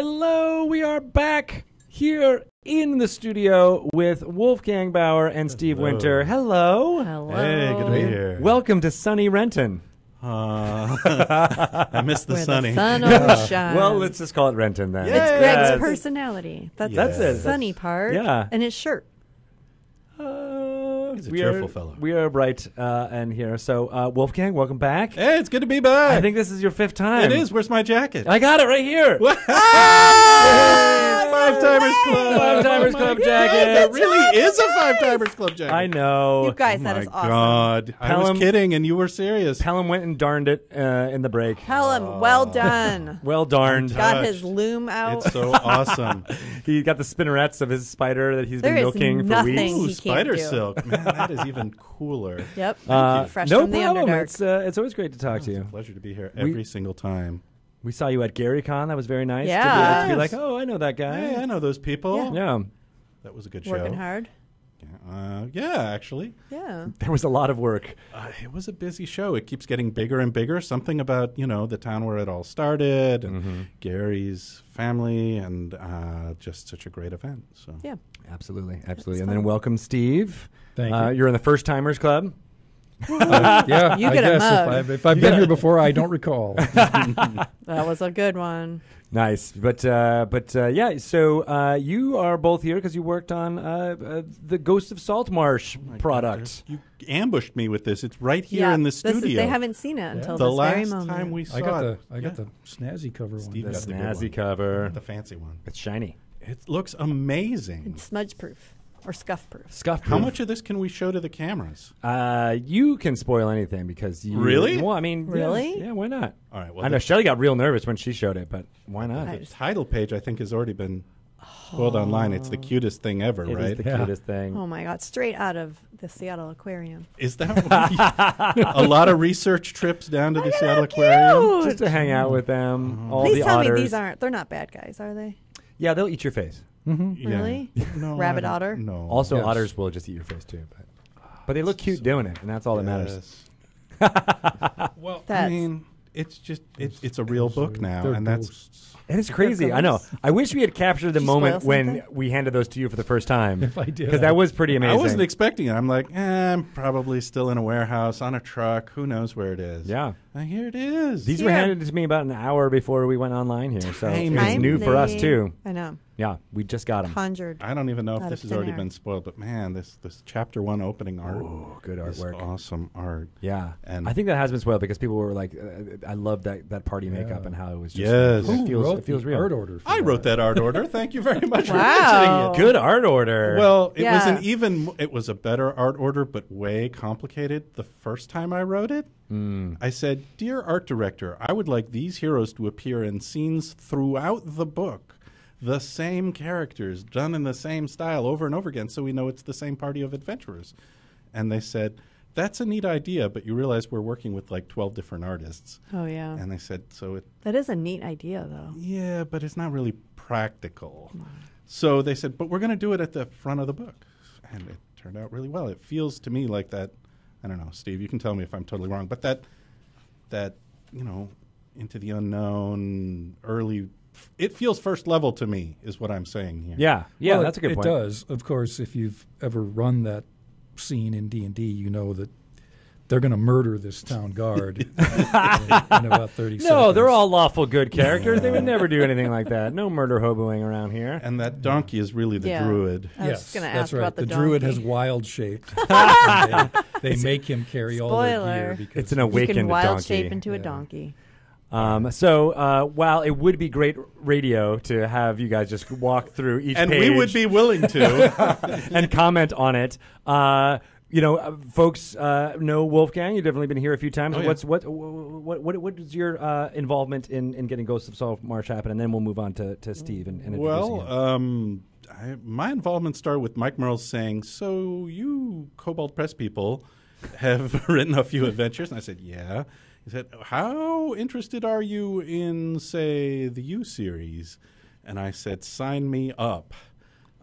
Hello, we are back here in the studio with Wolfgang Baur and Steve Hello. Winter. Hello. Hello. Hey, good to be here. Welcome to sunny Renton. Uh, I miss the Where sunny. the sun always shines. well, let's just call it Renton then. Yeah. It's Greg's Yes. personality. That's, That's the it. sunny That's- part. yeah. And his shirt. He's a we cheerful are, fellow. We are bright uh, and here. So, uh, Wolfgang, welcome back. Hey, it's good to be back. I think this is your fifth time. it is. Where's my jacket? I got it right here. Five Timers Club. Five Timers Oh Club God, jacket. It really is a Five Timers Club jacket. I know. You guys, Oh that my is awesome. God. I was kidding, and you were serious. Pelham went and darned it uh, in the break. Pelham, well done. Well darned. Got his loom out. It's so awesome. He got the spinnerets of his spider that he's There been is milking for nothing weeks. he Ooh, can't spider do. silk. Man, that is even cooler. Yep. Uh, Fresh no from the problem. Underdark. It's uh, it's always great to talk to It's a you. pleasure to be here We- every single time. We saw you at GaryCon. That was very nice. Yeah. To be, to be Yes. like, oh, I know that guy. Hey, I know those people. Yeah. yeah. That was a good show. Working hard. Uh, yeah, actually. Yeah. There was a lot of work. Uh, it was a busy show. It keeps getting bigger and bigger. Something about you know the town where it all started, and Mm-hmm. Gary's family, and uh, just such a great event. So Yeah. Absolutely, absolutely. It's And then welcome, Steve. Thank uh, you. You're in the First Timers Club. Uh, yeah, You I get a guess mug. if I've, if I've been here before, I don't recall. That was a good one. Nice, but uh, but uh, yeah. So uh, you are both here because you worked on uh, uh, the Ghost of Saltmarsh My product. God, you ambushed me with this. It's right here yeah. in the this is- studio. they haven't seen it until the this very last moment. time we I saw got the it, I got yeah, the snazzy cover Steve one. The got the snazzy one. cover. the fancy one. It's shiny. It looks amazing. It's smudge proof or scuff proof. Scuff. proof. How much of this can we show to the cameras? Uh, you can spoil anything because you Really? Well, I mean, Really? Yeah, why not? All right. Well, I know the, Shelly got real nervous when she showed it, but why not? I the title page I think has already been spoiled online. It's the cutest thing ever, It is right? the Yeah. cutest thing. Oh my God. Straight out of the Seattle Aquarium. Is that a lot of research trips down to the Seattle Aquarium? Just to hang out with them, all Please the tell otters. me these aren't, they're not bad guys, are they? yeah, they'll eat your face. Hmm Yeah. Really? No, I Rabbit don't- otter? No. Also, Yes. otters will just eat your face too, but but they look cute doing it, and that's all that matters. Yes. well, I That's- mean, it's just it's it's a real book now, and that's ghosts. It is crazy. I know. I wish we had captured the Did you moment spoil when something? we handed those to you for the first time. If I did, because I- that was pretty amazing. I wasn't expecting it. I'm like, eh, I'm probably still in a warehouse on a truck. Who knows where it is? yeah. And here it is. These were Here. handed to me about an hour before we went online here, so Timing. it's new for us too. I know. Yeah, we just got them. Conjured. I don't even know if this has already air. been spoiled, but man, this this chapter one opening art Oh, good is artwork. awesome art. Yeah, And- I think that has been spoiled because people were like, uh, "I love that that party makeup and how it was just Yes. it feels it feels real." art order? For I wrote that art order. Thank you very much for Wow. mentioning it. Good art order. Well, it was an even. It was a better art order, but way complicated. The first time I wrote it, Mm. I said, "Dear art director, I would like these heroes to appear in scenes throughout the book, the same characters done in the same style over and over again, so we know it's the same party of adventurers." And they said, "That's a neat idea, but you realize we're working with like twelve different artists." Oh, yeah. And they said, "So it That is a neat idea, though. yeah, but it's not really practical. So they said, but we're going to do it at the front of the book. And it turned out really well. It feels to me like that. I don't know, Steve, you can tell me if I'm totally wrong, but that, that, you know, into the unknown, early, it feels first level to me, is what I'm saying here. yeah, yeah, Well, that's a it, good it point. does, of course. If you've ever run that scene in D and D, you know that they're going to murder this town guard in, in about thirty seconds. No, they're all lawful good characters. they would never do anything like that. No murder hoboing around here. And that donkey is really the Yeah. druid. I was yes, going to that's ask right. about the, druid has wild shaped. they, they make him carry all their Spoiler. gear because It's an awakened You awakened can wild donkey. shape into a donkey. Um, so uh, while it would be great radio to have you guys just walk through each And we would be willing to. and comment on it. Uh, you know, uh, folks uh, know Wolfgang. You've definitely been here a few times. Oh, yeah. What's what, what what what is your uh, involvement in, in getting Ghosts of Salt Marsh happen? And then we'll move on to, to Steve and, and Well, um, I, my involvement started with Mike Mearls saying, "So you Kobold Press people have written a few adventures?" And I said, "Yeah." He said, "How interested are you in, say, the U series?" And I said, "Sign me up."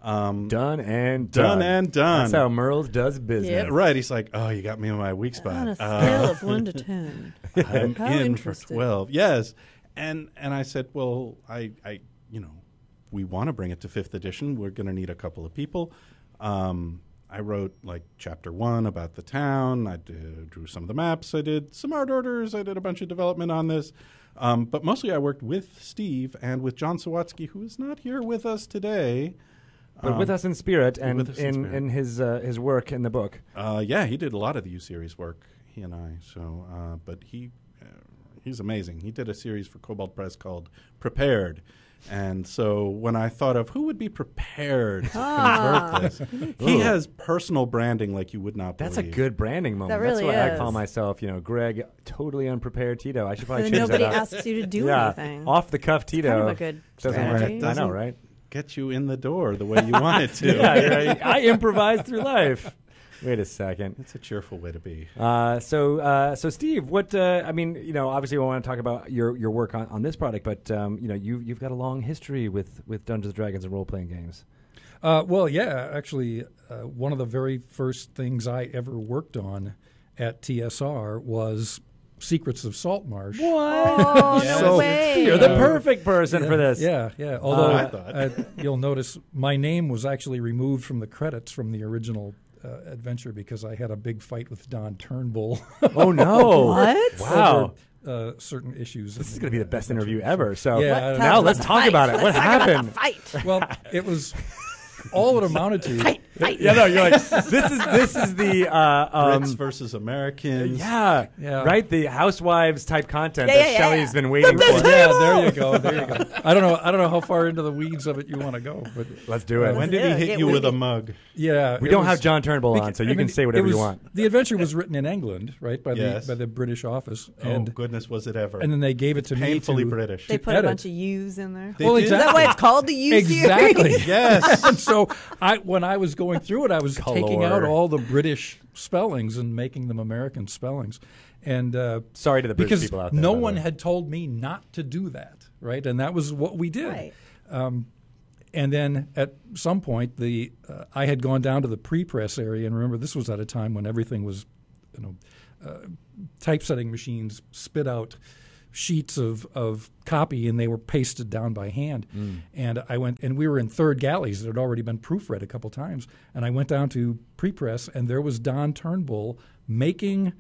Um, done and done done. and done. That's how Mearls does business. Yep. Right? He's like, "Oh, you got me on my weak spot." On a Uh, scale of 1 to 10. I'm How in for interested. twelve. Yes, and and I said, well, I I you know, we want to bring it to fifth edition. We're going to need a couple of people. Um, I wrote like chapter one about the town. I did, drew some of the maps. I did some art orders. I did a bunch of development on this. Um, but mostly I worked with Steve and with John Sawatsky, who is not here with us today. But with Um, us in spirit and in in, spirit. in his uh, his work in the book. Uh, yeah, he did a lot of the U series work. He and I. So, uh, but he uh, he's amazing. He did a series for Kobold Press called Prepared. And so when I thought of who would be prepared to Ah. convert this, he has personal branding like you would not That's a good branding moment. That really That's what I call myself. You know, Greg, totally unprepared Tito. I should probably change nobody that. up. asks you to do yeah, anything. off the cuff Tito. kind of a good doesn't strategy. work. I know, right? Get you in the door the way you want it to. yeah, right. I improvise through life. Wait a second. It's a cheerful way to be. Uh, so, uh, so Steve, what uh, I mean, you know, obviously we want to talk about your, your work on, on this product, but um, you know, you you've got a long history with, with Dungeons and Dragons and role playing games. Uh, well, yeah, actually, uh, one of the very first things I ever worked on at TSR was Secrets of Saltmarsh. Oh, Yes. no So- way. You're the perfect person yeah, for this. Yeah, yeah. Although I thought. uh, you'll notice my name was actually removed from the credits from the original uh, adventure because I had a big fight with Don Turnbull. Oh no! What? Wow. over, uh, certain issues. This is going to be the best adventure. interview ever. So Yeah, What? I don't Tell now let's talk the about it. What Let's talk about happened? the Fight. Well, it was all it amounted to. Fight. Fight. Yeah, no, you're like this is this is the uh, um, Brits versus Americans. yeah, Yeah. right the housewives type content Yeah, that yeah, yeah, Shelley's yeah. been waiting Flip for. the Yeah, there you go. There you go. I don't know. I don't know how far into the weeds of it you want to go, but Let's do it. When Let's did he hit you with a mug? yeah, we don't was- have John Turnbull on, so you I can say it whatever you want. The adventure was written in England, right, by Yes. the by the British office, oh goodness, was it ever? and then they gave it to painfully me to, British. They put a bunch of U's in there. They Well, did? Is that why it's called the U series? Exactly. yes. and so I, when I was going through it, I was taking out all the British spellings and making them American spellings, and uh, Sorry to the British because people out there. no one had told me not to do that, right? And that was what we did. Right. And then at some point, the uh, I had gone down to the pre-press area, and remember, this was at a time when everything was, you know, uh, typesetting machines spit out sheets of, of copy, and they were pasted down by hand. And I went, and we were in third galleys that had already been proofread a couple times, and I went down to pre-press, and there was Don Turnbull making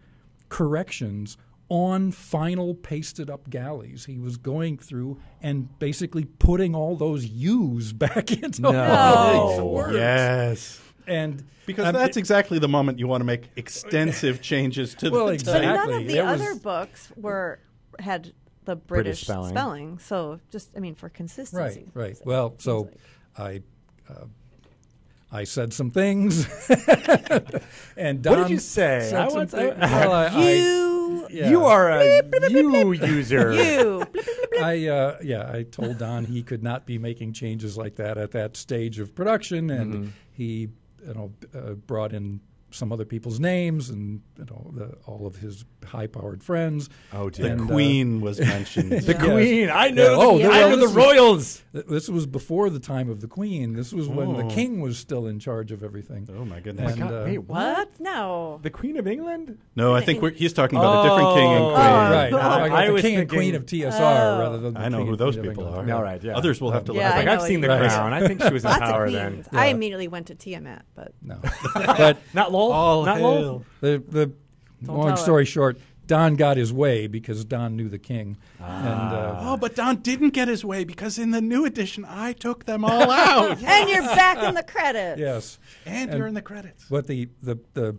corrections on final pasted up galleys. He was going through and basically putting all those U's back into all No. these words. Yes. And Because um, that's it- exactly the moment you want to make extensive changes to Well, the exactly. But none of the It was- other books were had the British British, spelling. So just, I mean, for consistency. right, right. Well, so seems I. Uh, I said some things, and Don What did you say? said I some want- things. Well, I- like- I- You, yeah. You are a you user. you. I uh, yeah, I told Don he could not be making changes like that at that stage of production, and Mm-hmm. he you know uh, brought in some other people's names and you know the, all of his high-powered friends. Oh, The dear. And, uh, Queen was mentioned. The Yes. Queen. I know. Yeah. the, Oh, I well, know the royals. Th- This was before the time of the Queen. This was when the Oh. King was still in charge of everything. oh my goodness. And, God, uh, wait, what? What? No. The Queen of England? no, I think we're, he's talking about a different king and Oh. queen. right, Oh. I'm talking I the King and Queen of TSR Oh. rather than the I know King who those people are. All right, yeah. Others will have to Yeah, look. I Like know I've seen the crown. I think she was in Lots power then. I immediately went to Tiamat, but No, but Not Lolth. All Not hail. Lolth. the the Don't long tell story short, Don got his way because Don knew the king, and uh, Oh, but Don didn't get his way because in the new edition, I took them all out. and you're back in the credits. yes, and, And- you're in the credits. But the the the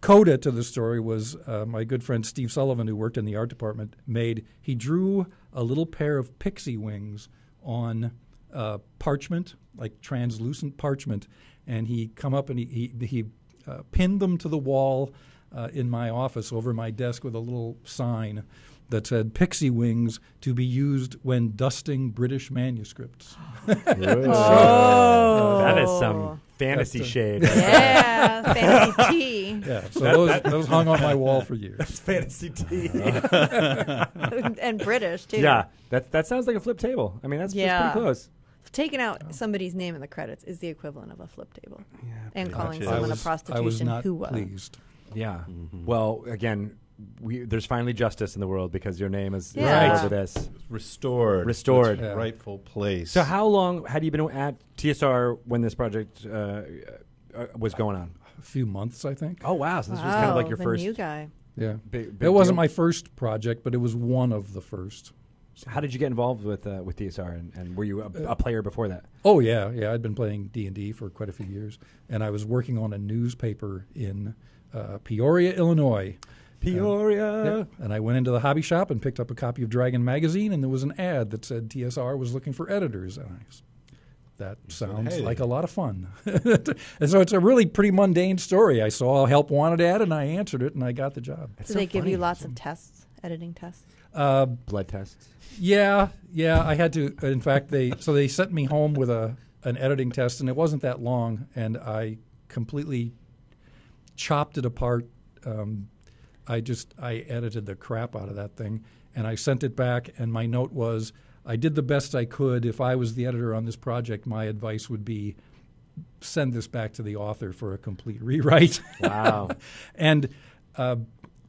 coda to the story was uh, my good friend Steve Sullivan, who worked in the art department, made. He drew a little pair of pixie wings on uh, parchment, like translucent parchment, and he come up and he he, he uh, pinned them to the wall uh, in my office over my desk with a little sign. That said, "Pixie wings to be used when dusting British manuscripts." Oh. That is some fantasy That's a- shade. Yeah, fantasy tea. Yeah, so those, those hung on my wall for years. fantasy tea. and British, too. yeah, that that sounds like a flip table. I mean, that's, that's pretty close. Taking out somebody's name in the credits is the equivalent of a flip table. and calling much someone I was, a prostitution I was not whoa. pleased. Yeah. Mm-hmm. Well, again, we, there's finally justice in the world because your name is is Yeah. all Right. over this. Restored. Restored. Yeah. rightful place. So how long had you been at TSR when this project uh, uh, was going on? A few months, I think. Oh wow! So this was kind of like your the first. new guy. Yeah. Big, big It wasn't deal. my first project, but it was one of the first. How did you get involved with uh, with TSR, and, and were you a, a player before that? Oh yeah, yeah. I'd been playing D and D for quite a few years, and I was working on a newspaper in uh, Peoria, Illinois. Peoria. Yeah. And I went into the hobby shop and picked up a copy of Dragon magazine, and there was an ad that said TSR was looking for editors. And I, s- that said, sounds "Hey." like a lot of fun. and so it's a really pretty mundane story. I saw a help wanted ad, and I answered it, and I got the job. It's Do so they give you funny. lots of tests, editing tests? Uh, blood tests? Yeah, yeah. I had to. In fact, they so they sent me home with a an editing test, and it wasn't that long, and I completely chopped it apart. Um, I just I edited the crap out of that thing, and I sent it back. And my note was, I did the best I could. If I was the editor on this project, my advice would be send this back to the author for a complete rewrite. Wow. and uh,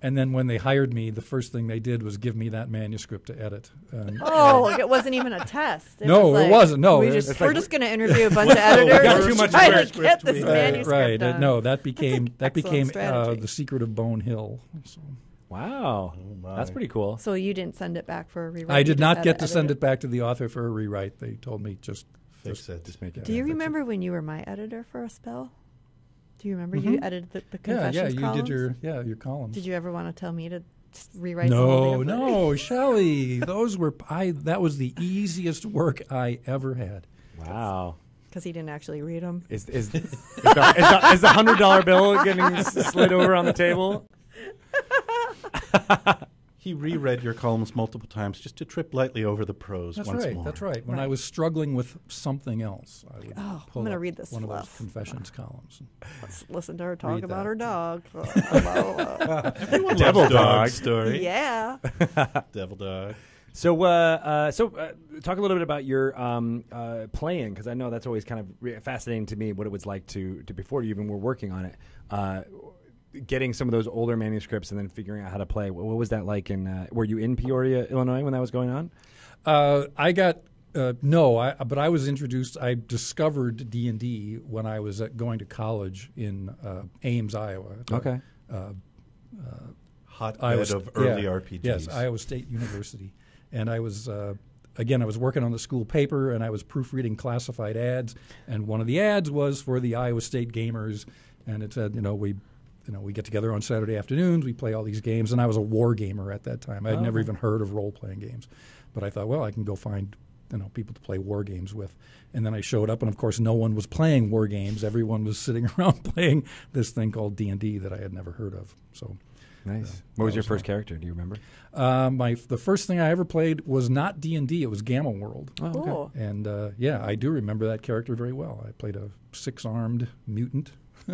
and then when they hired me, the first thing they did was give me that manuscript to edit. And, Oh, like it wasn't even a test. It No, was it wasn't. No, we it- just, it's we're like- just going to interview a bunch of editors got too much to manuscript get this read. manuscript right. uh, no, that became that became uh, the secret of Bone Hill. So Wow. Oh. That's pretty cool. So you didn't send it back for a rewrite. I did not had get to edit send it back to the author for a rewrite. They told me just Fix it. Just make it. Do you fix it. remember when you were my editor for a spell? Do you remember you Mhm. edited the, the yeah, confessions yeah. You columns? did your yeah your columns. Did you ever want to tell me to rewrite? the no, damn no, Shelley. Those were I. That was the easiest work I ever had. Wow. because he didn't actually read them. Is is, is, the, is, the, is the hundred dollar bill getting slid over on the table? He reread your columns multiple times just to trip lightly over the prose That's once right. more. That's right. When I was struggling with something else, I would Oh, I'm gonna up read this one of those confessions columns. Let's listen to her talk Read about that. her dog. Everyone Devil dog. dog story. yeah. Devil dog. So, uh, uh, so uh, talk a little bit about your um, uh, playing because I know that's always kind of re- fascinating to me what it was like to, to before you even were working on it. Uh, getting some of those older manuscripts and then figuring out how to play. What, what was that like? In uh, were you in Peoria, Illinois, when that was going on? Uh, I got uh, no, I, but I was introduced. I discovered D and D when I was at, going to college in uh, Ames, Iowa. at the, Okay. Uh, Hotbed Iowa of early yeah, RPGs. Yes, Iowa State University, and I was. Uh, Again, I was working on the school paper and I was proofreading classified ads. And one of the ads was for the Iowa State gamers, and it said, you know, we, you know, we get together on Saturday afternoons, we play all these games. And I was a war gamer at that time. I had Oh, never okay. even heard of role playing games, but I thought, well, I can go find you know people to play war games with. And then I showed up, and of course, no one was playing war games. Everyone was sitting around playing this thing called D and D that I had never heard of. So. Nice. what was that your was first fun. character? Do you remember? Uh, my the first thing I ever played was not D and D. It was Gamma World, Oh, Cool. and uh, yeah, I do remember that character very well. I played a six-armed mutant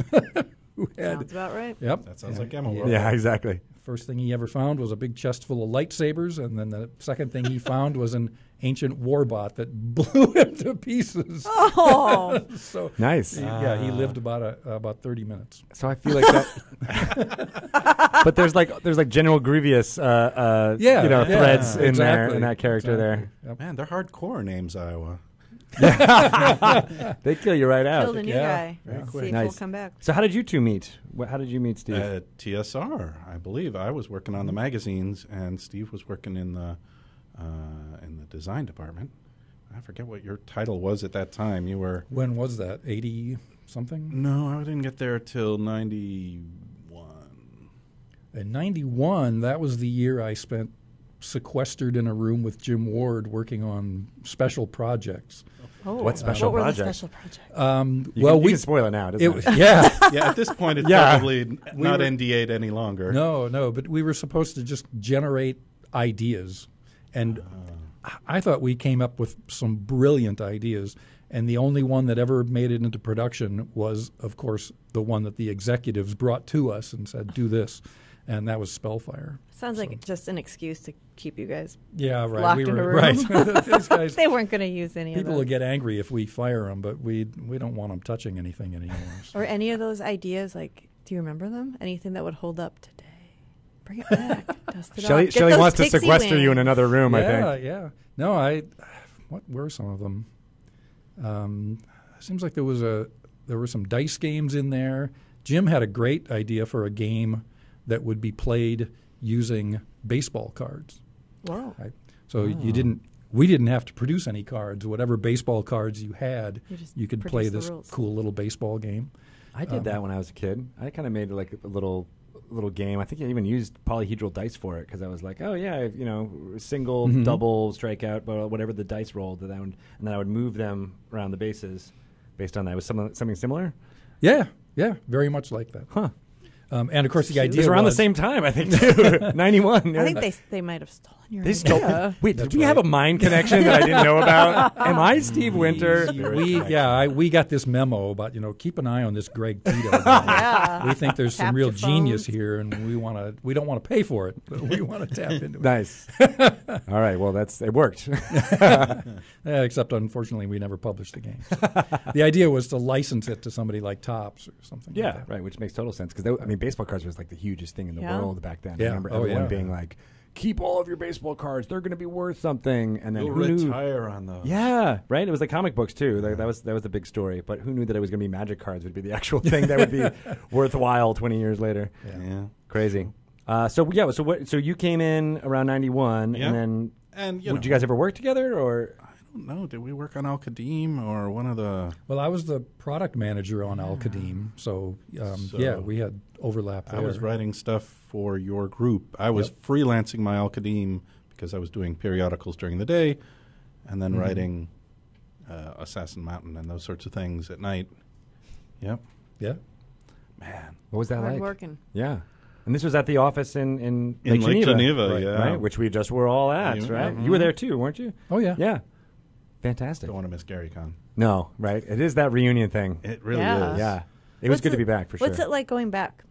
who had. Sounds about right. Yep, That sounds Yeah. like Gamma Yeah. World. Yeah, exactly. First thing he ever found was a big chest full of lightsabers, and then the second thing he found was an ancient warbot that blew him to pieces. Oh, So Nice. he- yeah, he lived about a, about thirty minutes. So I feel like that. but there's like there's like General Grievous, uh, uh, Yeah, you know, yeah, threads in there in that character exactly. Yep. Man, they're hardcore names, Iowa. There. They kill you right out. killed a new Yeah. guy. Very See quick. if Nice. we'll come back. So how did you two meet? Wh- How did you meet Steve? At TSR, I believe. I was working on the magazines, and Steve was working in the uh, in the design department. I forget what your title was at that time. You were When was that? Eighty something. no, I didn't get there till ninety one. In 91, that was the year I spent sequestered in a room with Jim Ward working on special projects. Oh, What special what were project? the special projects? Um, You well, can- you we. can spoil it now. It It, doesn't was- yeah. Yeah, at this point, it's Yeah. probably n- We not were- NDA'd any longer. No, no, but we were supposed to just generate ideas. And I- I thought we came up with some brilliant ideas. And the only one that ever made it into production was, of course, the one that the executives brought to us and said, do this. And that was Spellfire. Sounds like just an excuse to keep you guys. Yeah, right. Locked we in a were room. right. These guys, They weren't going to use any People of will get angry if we fire them, but we we don't want them touching anything anymore. so. Or any of those ideas, like, do you remember them? Anything that would hold up today? Bring it back. Dust it Shelly, off. Shelly wants to pixie sequester you in another room. I yeah, think. yeah. No, I. What were some of them? Um, seems like there was a there were some dice games in there. Jim had a great idea for a game that would be played using baseball cards. Whoa. Right? So you didn't. We didn't have to produce any cards. Whatever baseball cards you had, You you could play this cool little baseball game. I did Um, that when I was a kid. I kind of made like a little little game. I think I even used polyhedral dice for it because I was like, oh yeah, if, you know, single, Mhm. double, strikeout, but whatever the dice rolled, that I would, and then I would move them around the bases based on that. Was some, something similar? Yeah, yeah, very much like that. Huh? Um, and of course, the Cute. idea It was around the same time, I think. Too ninety one. I think they they might have stolen your They idea. stole. Wait, did That's we have a mind connection that I didn't know about? Am I Steve Winter? We yeah I, we got this memo about you know keep an eye on this Greg Tito. guy. Yeah. we think there's some real genius here, and we want to we don't want to pay for it, but we want to tap into it. Nice. All right. Well, that's it worked. Eh, except unfortunately, we never published the game. So the idea was to license it to somebody like Topps or something. like Yeah, that. right. Which makes total sense because I mean, baseball cards was like the hugest thing in the Yeah. world back then. I remember Oh, everyone yeah. being like, "Keep all of your baseball cards; they're going to be worth something." And then You'll who knew? retire on those. Yeah, right. It was like comic books too. Like, that was that was the big story. But who knew that it was going to be magic cards would be the actual thing that would be worthwhile twenty years later? Yeah. Crazy. Uh, so yeah. So what? So you came in around ninety one, Yeah. and then And you would know, you guys ever work together or? I don't know. Did we work on Al Qadim or one of the? Well, I was the product manager on Al Qadim, so, um, So- yeah, we had overlap there. I was writing stuff for your group. I was Yep. freelancing my Al Qadim because I was doing periodicals during the day, and then Mhm. writing uh, Assassin Mountain and those sorts of things at night. Yep. Yeah. Man. What was that Hard like? working. Yeah. And this was at the office in in, In Lake Geneva, right, yeah. right? Which we just were all at, You- right? mhm. You were there too, weren't you? Oh yeah. Yeah. Fantastic. Don't want to miss Gary Con. No, right? It is that reunion thing. It really Yeah. is. Yeah. It was What's good to be back for What's sure. What's it like going back?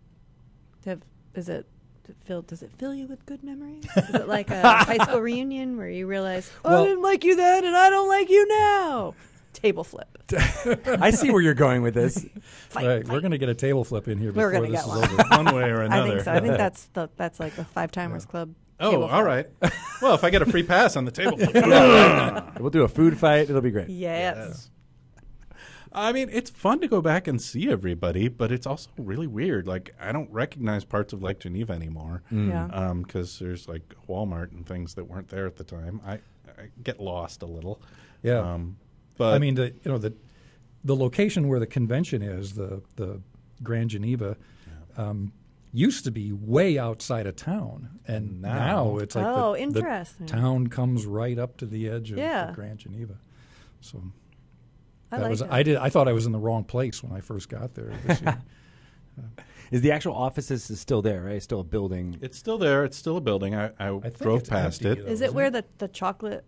To have, is it to fill? Does it fill you with good memories? is it like a high school reunion where you realize "Oh, Well- I didn't like you then and I don't like you now? Table flip. I see where you're going with this. Fight, right. fight. We're going to get a table flip in here before this is one. over. One way or another. I think so. I think that's the that's like the five timers club. Oh, table all flip. right. well, if I get a free pass on the table, We'll do a food fight. It'll be great. Yes. I mean, it's fun to go back and see everybody, but it's also really weird. Like, I don't recognize parts of Lake Geneva anymore Mm. Yeah. because there's like Walmart and things that weren't there at the time. I, I get lost a little. Yeah. Um, but I mean, the you know the the location where the convention is, the the Grand Geneva, um, used to be way outside of town, and mm, Now- now, it's like Oh, the, interesting. the town comes right up to the edge of Yeah. the Grand Geneva. So I that like was it. I did I thought I was in the wrong place when I first got there. This. Uh, is the actual offices is still there, right? It's still a building. it's still there. It's still a building. I, I, think drove past empty, it. though. Is it isn't where it? the the chocolate,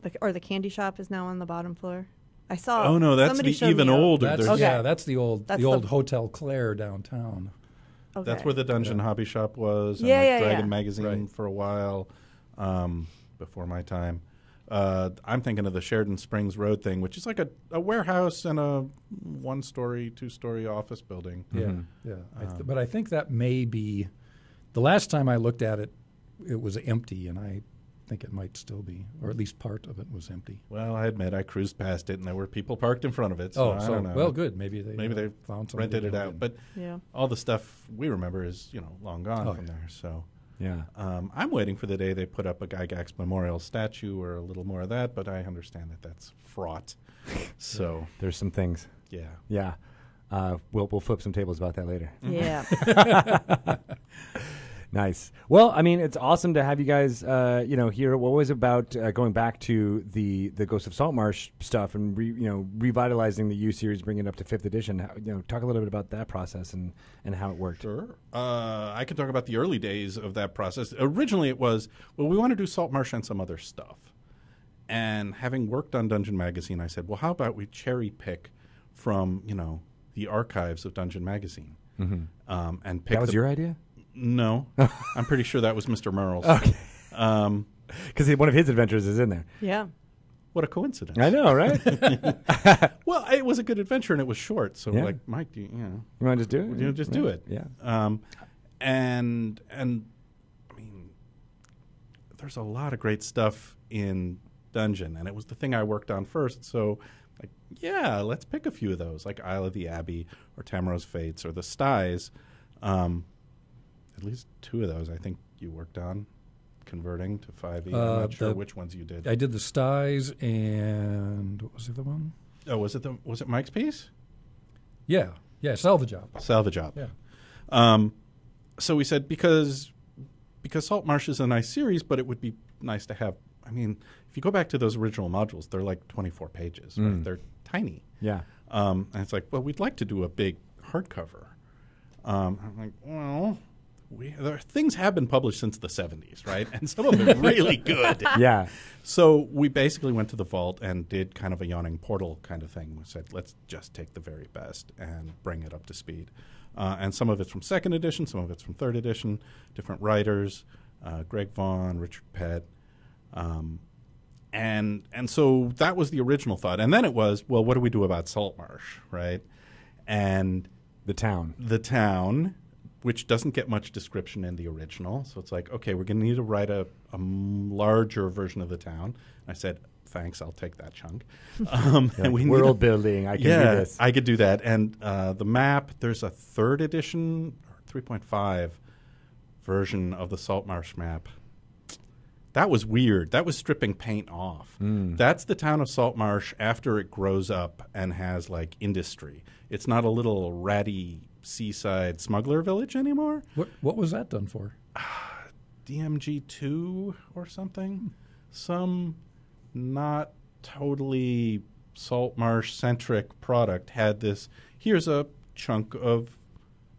the, or the candy shop is now on the bottom floor? I saw. Oh no, that's the even older. That's, Okay. Yeah, that's the old That's the old the- Hotel Clair downtown. Okay. That's where the Dungeon Hobby Shop was, and Yeah, like yeah, Dragon yeah. Magazine Right. for a while, um, before my time. Uh, I'm thinking of the Sheridan Springs Road thing, which is like a, a warehouse and a one story, two story office building. Yeah, yeah. I th- Um, but I think that may be the last time I looked at it. It was empty, and I think it might still be, or at least part of it was empty. Well, I admit I cruised past it and there were people parked in front of it. So oh, I so don't know. well, good. Maybe they Maybe uh, they found somebody rented it out, in. but Yeah. all the stuff we remember is you know long gone Oh, from yeah. there. So Yeah. um, I'm waiting for the day they put up a Gygax memorial statue or a little more of that, but I understand that that's fraught. so There's some things. yeah. Yeah. Uh, we'll we'll flip some tables about that later. Yeah. Nice. Well, I mean, it's awesome to have you guys, uh, you know, here. What was about uh, going back to the the Ghost of Saltmarsh stuff and re, you know revitalizing the U series, bringing it up to fifth edition. How, you know, talk a little bit about that process and and how it worked. Sure. Uh, I can talk about the early days of that process. Originally, it was well, we want to do Saltmarsh and some other stuff. And having worked on Dungeon Magazine, I said, well, how about we cherry pick from you know the archives of Dungeon Magazine Mm-hmm. um, and pick. That was the- your idea, No, I'm pretty sure that was Mr. Mearls'. Okay. Um, because one of his adventures is in there. yeah. what a coincidence! I know, right? Well, it was a good adventure and it was short. So, Yeah. like, Mike, do you, you know, You want to just do it? you know, just do Yeah. it. Yeah. Um, and and I mean, there's a lot of great stuff in Dungeon, and it was the thing I worked on first. So, like, yeah, let's pick a few of those, like Isle of the Abbey or Tammeraut's Fate or the Styes. Um, at least two of those, I think you worked on converting to 5e. I'm Uh, not sure the- which ones you did. I did the Styes and what was the other one? oh, was it the was it Mike's piece? Yeah, yeah, Salvage Job. Salvage Job. Yeah. Um, so we said because because Salt Marsh is a nice series, but it would be nice to have. I mean, if you go back to those original modules, they're like 24 pages. Right? Mm. They're tiny, Yeah. um, and it's like, well, we'd like to do a big hardcover. Um, I'm like, well, we, there, things have been published since the 70s, right? And some of them really good. Yeah. So we basically went to the vault and did kind of a yawning portal kind of thing. We said, let's just take the very best and bring it up to speed. Uh, and some of it's from second edition, some of it's from third edition, different writers, uh, Greg Vaughn, Richard Pett. Um, and and so that was the original thought. And then it was, well, what do we do about Saltmarsh, right? And The town. the town, which doesn't get much description in the original. So it's like, okay, we're going to need to write a larger version of the town. I said, thanks, I'll take that chunk. Um, You're like, world a- building. I can yeah, do this. I could do that. And uh, the map, there's a third edition, 3.5 version of the Saltmarsh map. That was weird. That was stripping paint off. Mm. That's the town of Saltmarsh after it grows up and has like industry. It's not a little ratty seaside smuggler village anymore. What what was that done for? DMG two or something. Some not totally salt marsh centric product had this. Here's a chunk of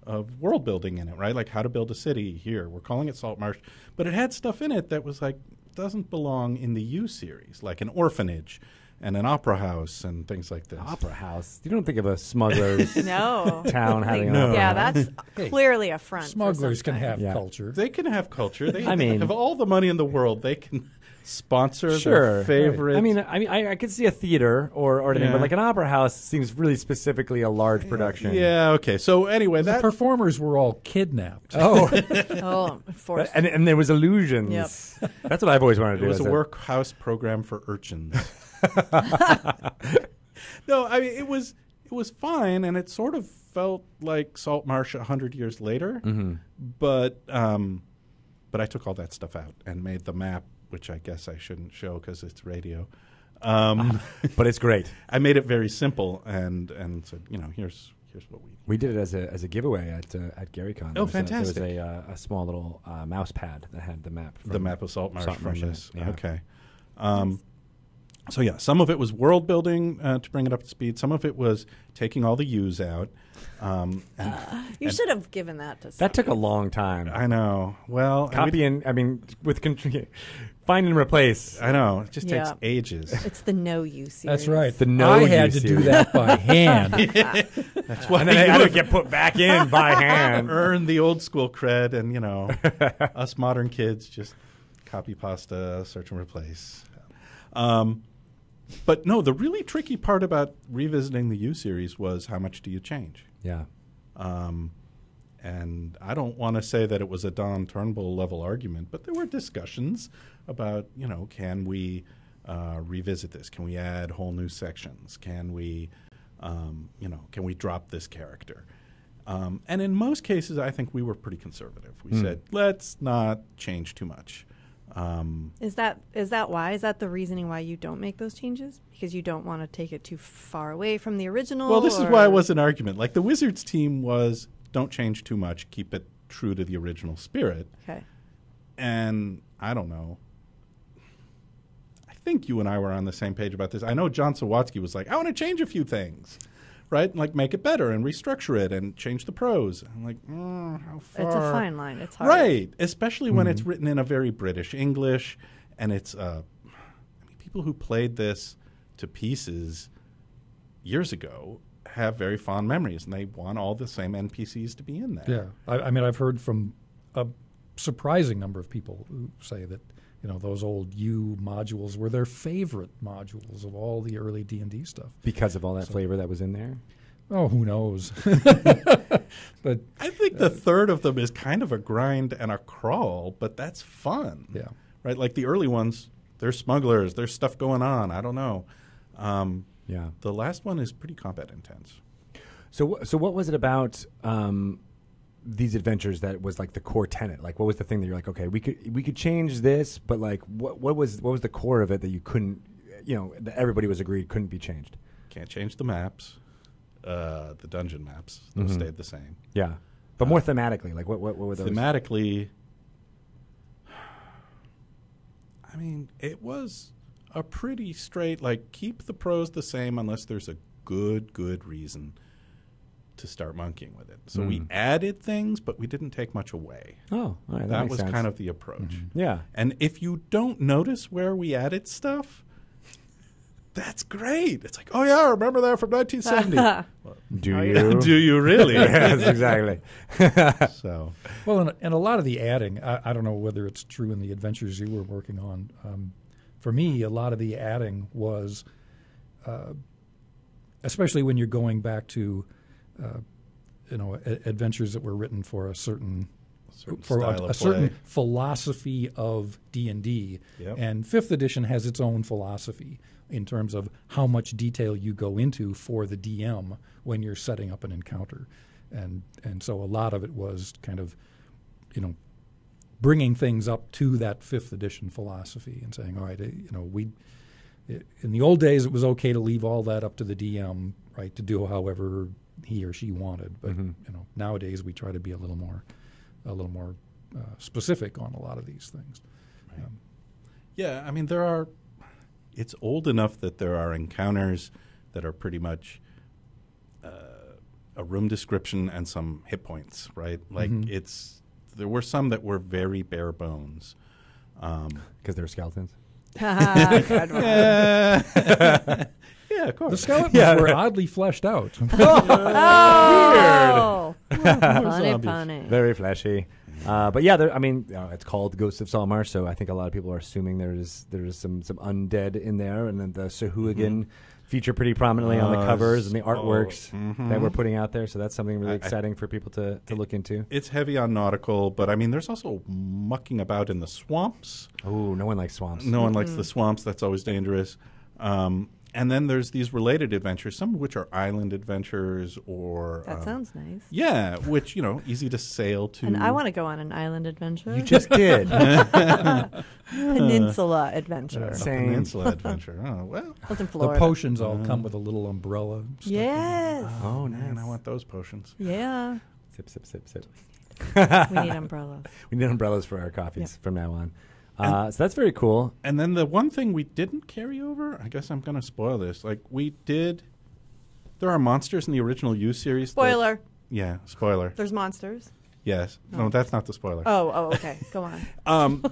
of world building in it, right? Like how to build a city. Here we're calling it Salt Marsh, but it had stuff in it that was like doesn't belong in the U series, like an orphanage and an opera house and things like this. Opera house. You don't think of a smuggler's No. town having an No. opera Yeah, house. that's Hey, clearly a front. Smugglers can have Yeah. culture. They can have culture. They I mean- have all the money in the world. They can sponsor Sure. their right. favorite. I mean, I mean, I, I could see a theater or, or anything, Yeah. but like an opera house seems really specifically a large production. Yeah. Okay. So anyway, the performers were all kidnapped. Oh, Oh, forced. and, and there was illusions. Yep. That's what I've always wanted to it do. It was a as workhouse program for urchins. no, I mean it was it was fine, and it sort of felt like Saltmarsh a hundred years later. Mhm. But um, but I took all that stuff out and made the map, which I guess I shouldn't show because it's radio. Um, But it's great. I made it very simple and and said, you know, here's here's what we We did it as a as a giveaway at uh, at GaryCon. There Oh, a- fantastic. there was a, uh, a small little uh, mouse pad that had the map. the map of Salt Marsh from this. yeah. Okay. Um, so yeah, some of it was world building uh, to bring it up to speed. Some of it was taking all the U's out. Um, and you and- should have given that to. That took a long time. I know. Well, and we- Copy and I mean, with con- find and replace. I know. It just Yeah. takes ages. It's the no you series. That's right. The no I had to use do that by hand. That's why and then you I had to get put back in by hand. Earn the old school cred, and you know, us modern kids just copy pasta, search and replace. Um, but no, the really tricky part about revisiting the U series was how much do you change? Yeah. Um, and I don't want to say that it was a Don Turnbull level argument, but there were discussions about, you know, can we uh, revisit this? Can we add whole new sections? Can we, um, you know, can we drop this character? Um, and in most cases, I think we were pretty conservative. We Hmm. said, let's not change too much. Um, Is that is that why? Is that the reasoning why you don't make those changes? Because you don't want to take it too far away from the original. well, this is why it was an argument. Like the Wizards team was, don't change too much, keep it true to the original spirit. Okay. and I don't know. I think you and I were on the same page about this. I know John Sawatsky was like, I want to change a few things, right? Like make it better and restructure it and change the prose. I'm like, mm, how far? It's a fine line. It's hard. right? Especially when it's written in a very British English, and it's. Uh, I mean, people who played this to pieces years ago have very fond memories, and they want all the same NPCs to be in there. yeah, I, I mean, I've heard from a surprising number of people who say that you know those old U modules were their favorite modules of all the early D and D stuff. Because of all that flavor that was in there. Oh, who knows? but I think the third of them is kind of a grind and a crawl, but that's fun. yeah, right? Like the early ones, they're smugglers. There's stuff going on. I don't know. Um, Yeah. the last one is pretty combat intense. So, so what was it about um, these adventures that was like the core tenet? Like, what was the thing that you're like, okay, we could we could change this, but like, what what was what was the core of it that you couldn't, you know, that everybody was agreed couldn't be changed? Can't change the maps. Uh, the dungeon maps those Mhm. stayed the same. Yeah, but more thematically, like what what, what were those? Thematically, I mean, it was a pretty straight like keep the pros the same unless there's a good good reason to start monkeying with it. So we Mm. added things, but we didn't take much away. oh, all right, that, that was sense. kind of the approach. yeah. And if you don't notice where we added stuff, that's great. It's like, oh yeah, I remember that from 1970. Do Oh, you? Do you really? yes, exactly. so Well, and, and a lot of the adding, I, I don't know whether it's true in the adventures you were working on. Um, for me, a lot of the adding was, uh, especially when you're going back to, uh, you know, a- adventures that were written for a certain certain for a, a certain philosophy of D and D, and Fifth Edition has its own philosophy in terms of how much detail you go into for the DM when you're setting up an encounter, and and so a lot of it was kind of, you know, bringing things up to that Fifth Edition philosophy and saying, all right, eh, you know, we. In the old days, it was okay to leave all that up to the DM, right, to do however he or she wanted. But Mhm. you know, nowadays we try to be a little more, a little more uh, specific on a lot of these things. Um, Yeah, I mean there are. It's old enough that there are encounters that are pretty much uh, a room description and some hit points, right? Like Mhm. it's there were some that were very bare bones. Um, Because they're skeletons. Good one. yeah, yeah, of the course. skeletons Yeah. were oddly fleshed out. Oh, funny, funny. Very flashy. Uh, but yeah, there, I mean, you know, it's called Ghosts of Saltmarsh, so I think a lot of people are assuming there's there's some some undead in there, and then the Sahuagin feature pretty prominently on the Uh, covers and the oh, artworks mhm. that we're putting out there. So that's something really I- I- exciting for people to, to look into. It's heavy on nautical, but I mean, there's also mucking about in the swamps. Oh, no one likes swamps. No one likes the swamps. That's always dangerous. Um, and then there's these related adventures, some of which are island adventures or That um, sounds nice. yeah, which you know, easy to sail to. And I want to go on an island adventure. You just did. peninsula adventure. a Same. peninsula adventure. Oh well, I was in the potions all come with a little umbrella. stuck in them. Yes. oh, man. I want those potions. Yeah. Sip, sip, sip, sip. We need umbrellas. We need umbrellas for our coffees Yeah. from now on. Uh, so that's very cool. And then the one thing we didn't carry over, I guess I'm going to spoil this. Like we did, there are monsters in the original U series. that- Spoiler. yeah, spoiler. There's monsters. Yes. No, Oh. that's not the spoiler. Oh, oh, okay. Go on. Um,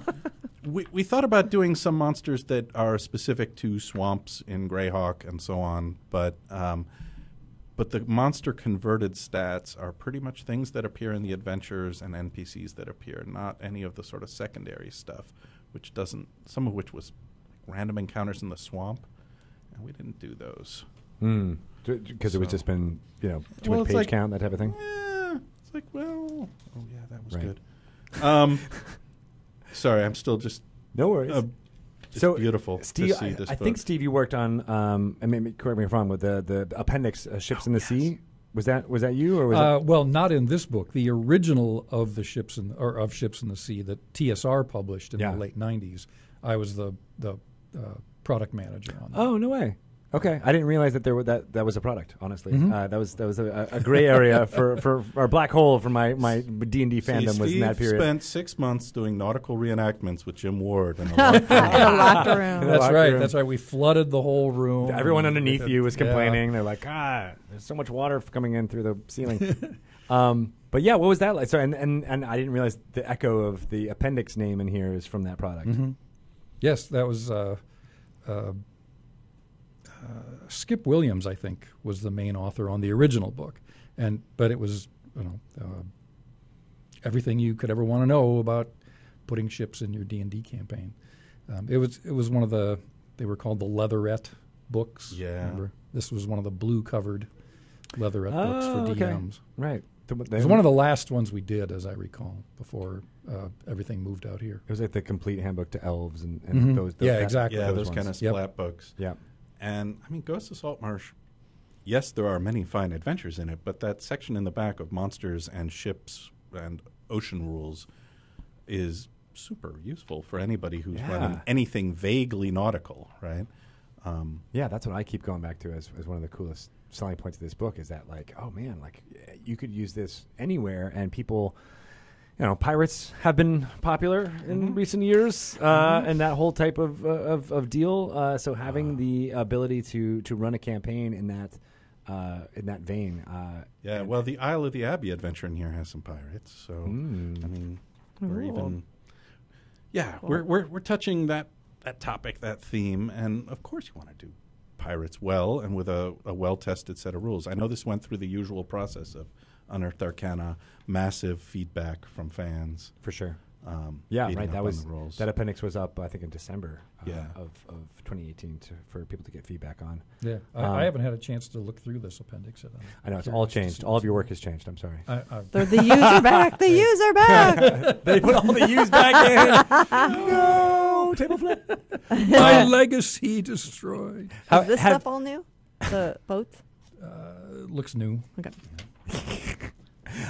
we, we thought about doing some monsters that are specific to swamps in Greyhawk and so on, but um, but the monster converted stats are pretty much things that appear in the adventures and NPCs that appear, not any of the sort of secondary stuff, which doesn't. Some of which was random encounters in the swamp, and we didn't do those. Because it was just been, you know, too well, much page like- count, that type of thing. Eh, it's like, well, oh yeah, that was Right. good. Um, sorry, I'm still just No worries. uh, it's so beautiful Steve, to see I, this I book. think Steve, you worked on. Um, I mean, correct me if I'm wrong. With the the appendix, uh, ships in the sea. Was that was that you or was Uh, well, not in this book. The original of the ships in or of ships in the sea that TSR published in Yeah. the late '90s. I was the the uh, product manager on that. Oh no way. Okay, I didn't realize that there were that that was a product. Honestly, Mhm. uh, that was that was a, a gray area for for our black hole for my my D and D See, fandom was in that period. spent six months doing nautical reenactments with Jim Ward. In a In locked room. locker room. That's locker right. room. That's right. We flooded the whole room. Everyone underneath you was Yeah. complaining. They're like, ah, there's so much water coming in through the ceiling. um, but yeah, what was that like? So, and, and, and I didn't realize the echo of the appendix name in here is from that product. Mhm. Yes, that was uh, uh, Skip Williams. I think was the main author on the original book, and but it was you know uh, everything you could ever want to know about putting ships in your D and D campaign. Um, it was it was one of the they were called the leatherette books. Yeah. remember? this was one of the blue covered leatherette books Oh, for okay. DMs. Right. The- It was one of the last ones we did, as I recall, before uh, everything moved out here. It was like the complete handbook to elves and, and Mhm. those, those. Yeah, that- exactly. Yeah, those, ones. kind of Yep. books. Yeah. And I mean, Ghost of Saltmarsh. Yes, there are many fine adventures in it, but that section in the back of monsters and ships and ocean rules is super useful for anybody who's Yeah. running anything vaguely nautical, right? Um, Yeah, that's what I keep going back to as, as one of the coolest selling points of this book is that like, oh man, like you could use this anywhere, and people, you know, pirates have been popular in recent years, uh, and that whole type of uh, of, of deal. Uh, so having the ability to to run a campaign in that uh, in that vein, uh, yeah, well, the Isle of the Abbey adventure in here has some pirates, so Mm. I mean, we're Ooh. even, yeah, Cool. we're we're we're touching that that topic, that theme, and of course you want to do pirates well and with a, a well tested set of rules. I know this went through the usual process of Unearthed Arcana, massive feedback from fans. for sure. Um, Yeah, right. That was that appendix was up, I think, in December. Uh, Yeah. of of 2018 to, for people to get feedback on. Yeah, I, Um, I haven't had a chance to look through this appendix. Yet. I'm I know it's all changed. All of your work has changed. I'm sorry. I, I, The, the user back. The user back. they put all the U's back in. no, table flip. my legacy destroyed. How- Is this have- stuff all new? The boats. Uh, looks new. Okay.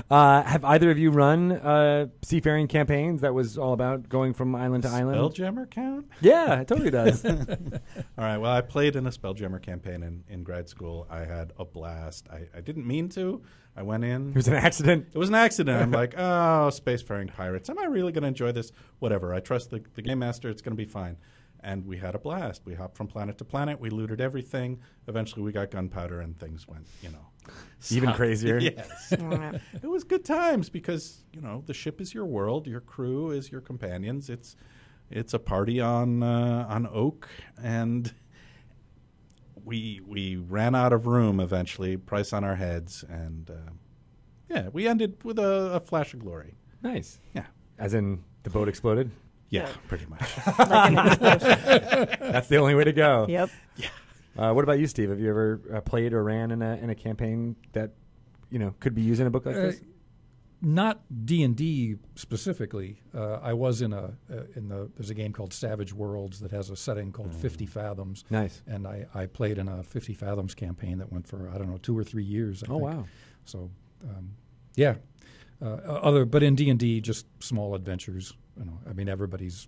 Uh, have either of you run uh, seafaring campaigns that was all about going from island to island? Spelljammer count? Yeah, it totally does. All right. Well, I played in a Spelljammer campaign in, in grad school. I had a blast. I, I didn't mean to. I went in. it was an accident. It was an accident. I'm like, oh, spacefaring pirates. Am I really going to enjoy this? Whatever. I trust the, the game master. It's going to be fine. And we had a blast. We hopped from planet to planet. We looted everything. Eventually, we got gunpowder, and things went, you know, Even crazier. yes. It was good times because you know the ship is your world, your crew is your companions. It's it's a party on uh, on Oak, and we we ran out of room eventually. Price on our heads, and uh, yeah, we ended with a, a flash of glory. Nice. Yeah, As in the boat exploded. yeah, Good. pretty much. like. That's the only way to go. Yep. Uh, what about you, Steve? Have you ever uh, played or ran in a in a campaign that you know could be used in a book like Uh, this? not D and D specifically. Uh, I was in a uh, in the there's a game called Savage Worlds that has a setting called Fifty Fathoms, Nice. and I, I played in a Fifty Fathoms campaign that went for I don't know two or three years. I Oh think. wow. So um, yeah, uh, other but in D and D just small adventures. You know, I mean everybody's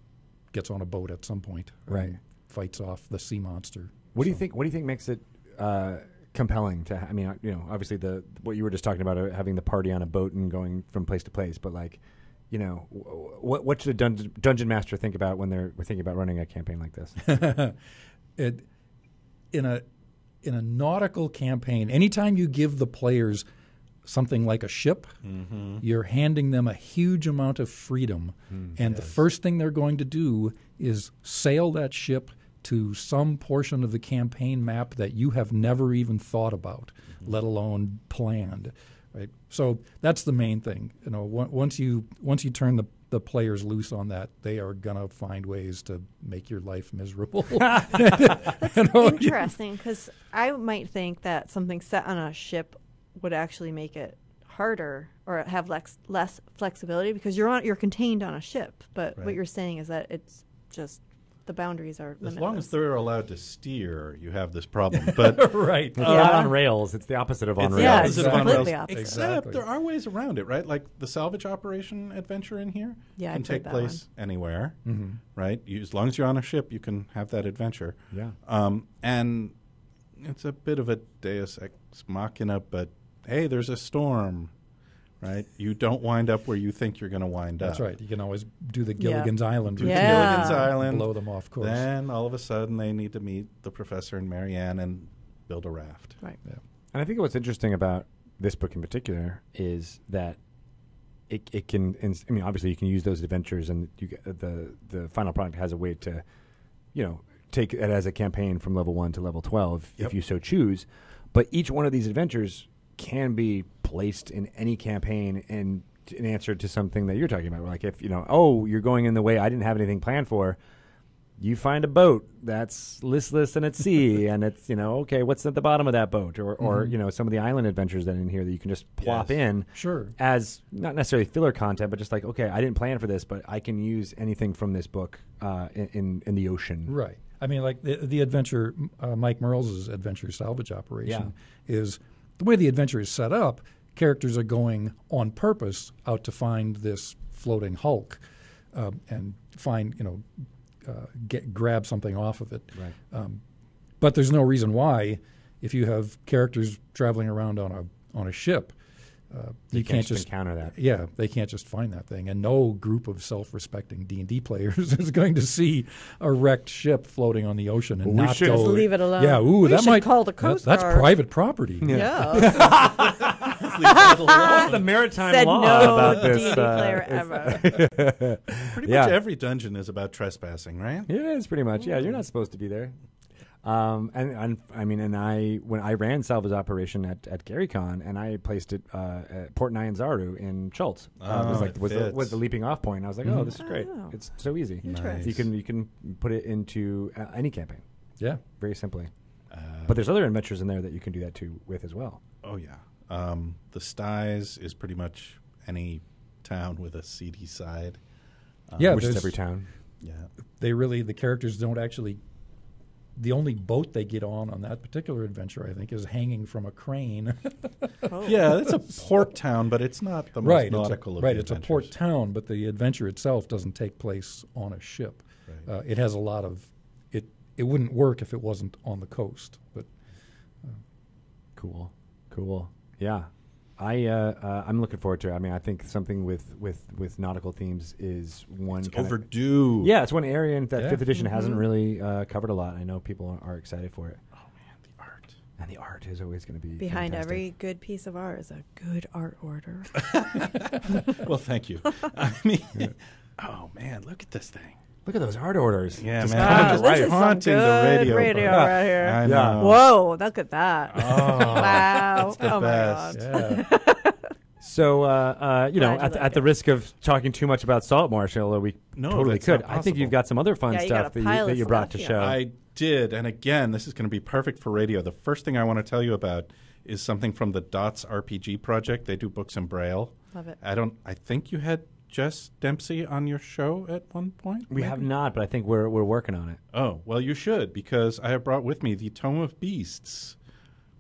gets on a boat at some point, Right. Fights off the sea monster. What do you think? What do you think makes it uh, compelling to? Ha- I mean, uh, you know, obviously the what you were just talking about uh, having the party on a boat and going from place to place, but like, you know, w- what what should a dungeon, dungeon master think about when they're thinking about running a campaign like this? it in a in a nautical campaign, anytime you give the players something like a ship, mm-hmm. you're handing them a huge amount of freedom. and the first thing they're going to do is sail that ship to some portion of the campaign map that you have never even thought about, mm-hmm. let alone planned. Right. So that's the main thing. You know, once you once you turn the the players loose on that, they are gonna find ways to make your life miserable. You know, Interesting, because I might think that something set on a ship would actually make it harder or have less less flexibility because you're on you're contained on a ship. But Right. what you're saying is that it's just the boundaries are As long as they're allowed to steer, you have this problem. But right. It's Yeah. not on rails. It's the opposite of on it's rails. Yeah, opposite it's of on completely rails. opposite. Except there are ways around it, right? Like the salvage operation adventure in here Yeah, can played take that place anywhere, Mhm. right? You, as long as you're on a ship, you can have that adventure. Yeah. Um, and it's a bit of a deus ex machina, but hey, there's a storm, right? You don't wind up where you think you're going to wind That's up. That's right. You can always do the Yeah. Gilligan's Island Do route. Yeah. Gilligan's Island. Blow them off course. Then all of a sudden they need to meet the professor and Marianne and build a raft. right. Yeah. And I think what's interesting about this book in particular is that it, it can. ins- I mean, obviously, you can use those adventures, and you get, the the final product has a way to, you know, take it as a campaign from level one to level twelve Yep. if you so choose. But each one of these adventures can be placed in any campaign and in answer to something that you're talking about. Like if you know, oh, you're going in the way I didn't have anything planned for. you find a boat that's listless and at sea, and it's you know okay, what's at the bottom of that boat, or or Mhm. you know some of the island adventures that are in here that you can just plop Yes. in Sure. as not necessarily filler content, but just like okay, I didn't plan for this, but I can use anything from this book uh, in, in the ocean. Right. I mean, like the, the adventure, uh, Mike Mearls' adventure salvage operation is the way the adventure is set up. Characters are going on purpose out to find this floating hulk um, and find, you know, uh, get grab something off of it. Right. Um, but there's no reason why, if you have characters traveling around on a on a ship, uh, You, you, can't, can't just encounter that. yeah, they can't just find that thing, and no group of self-respecting D and D players is going to see a wrecked ship floating on the ocean and Well, we not should- go. Just leave it alone. Yeah, ooh, We that should might call the that- Coast that's private property. Yeah. What's the maritime Said law no about this? D&D uh, player ever. Pretty Yeah. much every dungeon is about trespassing, right? It is pretty much. Yeah, you're not supposed to be there. Um, and, and I mean, and I when I ran Salvage Operation at at GaryCon, and I placed it uh, at Port Nyanzaru in Chult. uh, was Oh, like it was the, was the leaping off point. I was like, oh, this is great. Oh. It's so easy. Interesting. You can you can put it into uh, any campaign Yeah. very simply. Uh, But there's other adventures in there that you can do that too with as well. oh yeah, um, the Styes is pretty much any town with a seedy side. Um, Yeah, which is every town. yeah. They really the characters don't actually. The only boat they get on on that particular adventure, I think, is hanging from a crane. Oh. Yeah, it's a port town, but it's not the most right, nautical it's a, of right. the It's a port town, but the adventure itself doesn't take place on a ship. Right. Uh, it has a lot of it. It wouldn't work if it wasn't on the coast. But Cool, cool. Yeah, I uh, uh, I'm looking forward to. it. I mean, I think something with with with nautical themes is one It's kinda- overdue. Yeah, it's one area in that Yeah. fifth edition hasn't Mhm. really uh, covered a lot. I know people are, are excited for it, Oh man, the art. and the art is always going to be Behind fantastic. every good piece of art is a good art order. well, thank you. I mean, oh man, look at this thing. Look at those art orders. Yeah, Just man. coming Ah, this life. is some Haunting the good radio radio, button. right here. I Yeah. know. Whoa, look at that. Oh, wow. the oh best. my god. yeah, So, uh, uh, you know, at, the, like at the risk of talking too much about Saltmarsh, although we No, totally could, I think you've got some other fun Yeah, stuff a that you, that you brought to stuff, show. yeah. I did, and again, this is going to be perfect for radio. The first thing I want to tell you about is something from the Dots RPG project. They do books in Braille. Love it. I don't. I think you had Jess Dempsey on your show at one point. we have not, but I think we're we're working on it. Oh well, you should because I have brought with me the Tome of Beasts,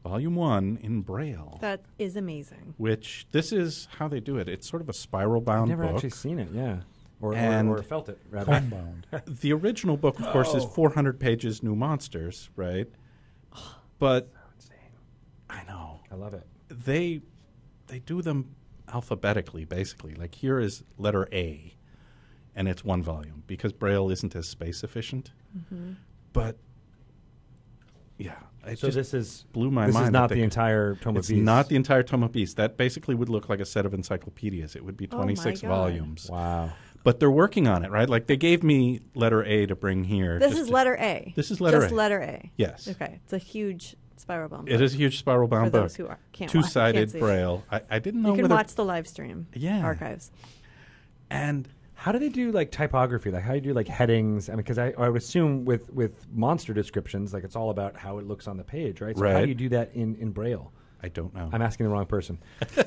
Volume One in Braille. That is amazing. which this is how they do it. It's sort of a spiral bound never book. actually seen it. Yeah, or, And- or, or felt it rather. homebound. the original book, of course, is 400 pages, new monsters, right? But I know I love it. they they do them alphabetically, basically. Like here is letter A, and it's one volume because Braille isn't as space efficient. Mm-hmm. But yeah, it So just this is blew my this mind. is not the entire Tome of It's Beasts. not the entire Tome of Beasts. That basically would look like a set of encyclopedias. It would be Oh 26 God. volumes. Wow. But they're working on it, right? Like they gave me letter A to bring here. This is to- letter A. This is letter A. Just A. letter A. Yes. Okay. It's a huge spiral bound. It is a huge spiral for bound book. those who are, can't Two sided can't braille. I, I didn't know You can whether. watch the live stream. Yeah. Archives. and How do they do like typography? Like how do you do like headings? I mean, because I, I would assume with with monster descriptions, like it's all about how it looks on the page, right? So how do you do that in in Braille? I don't know. I'm asking the wrong person.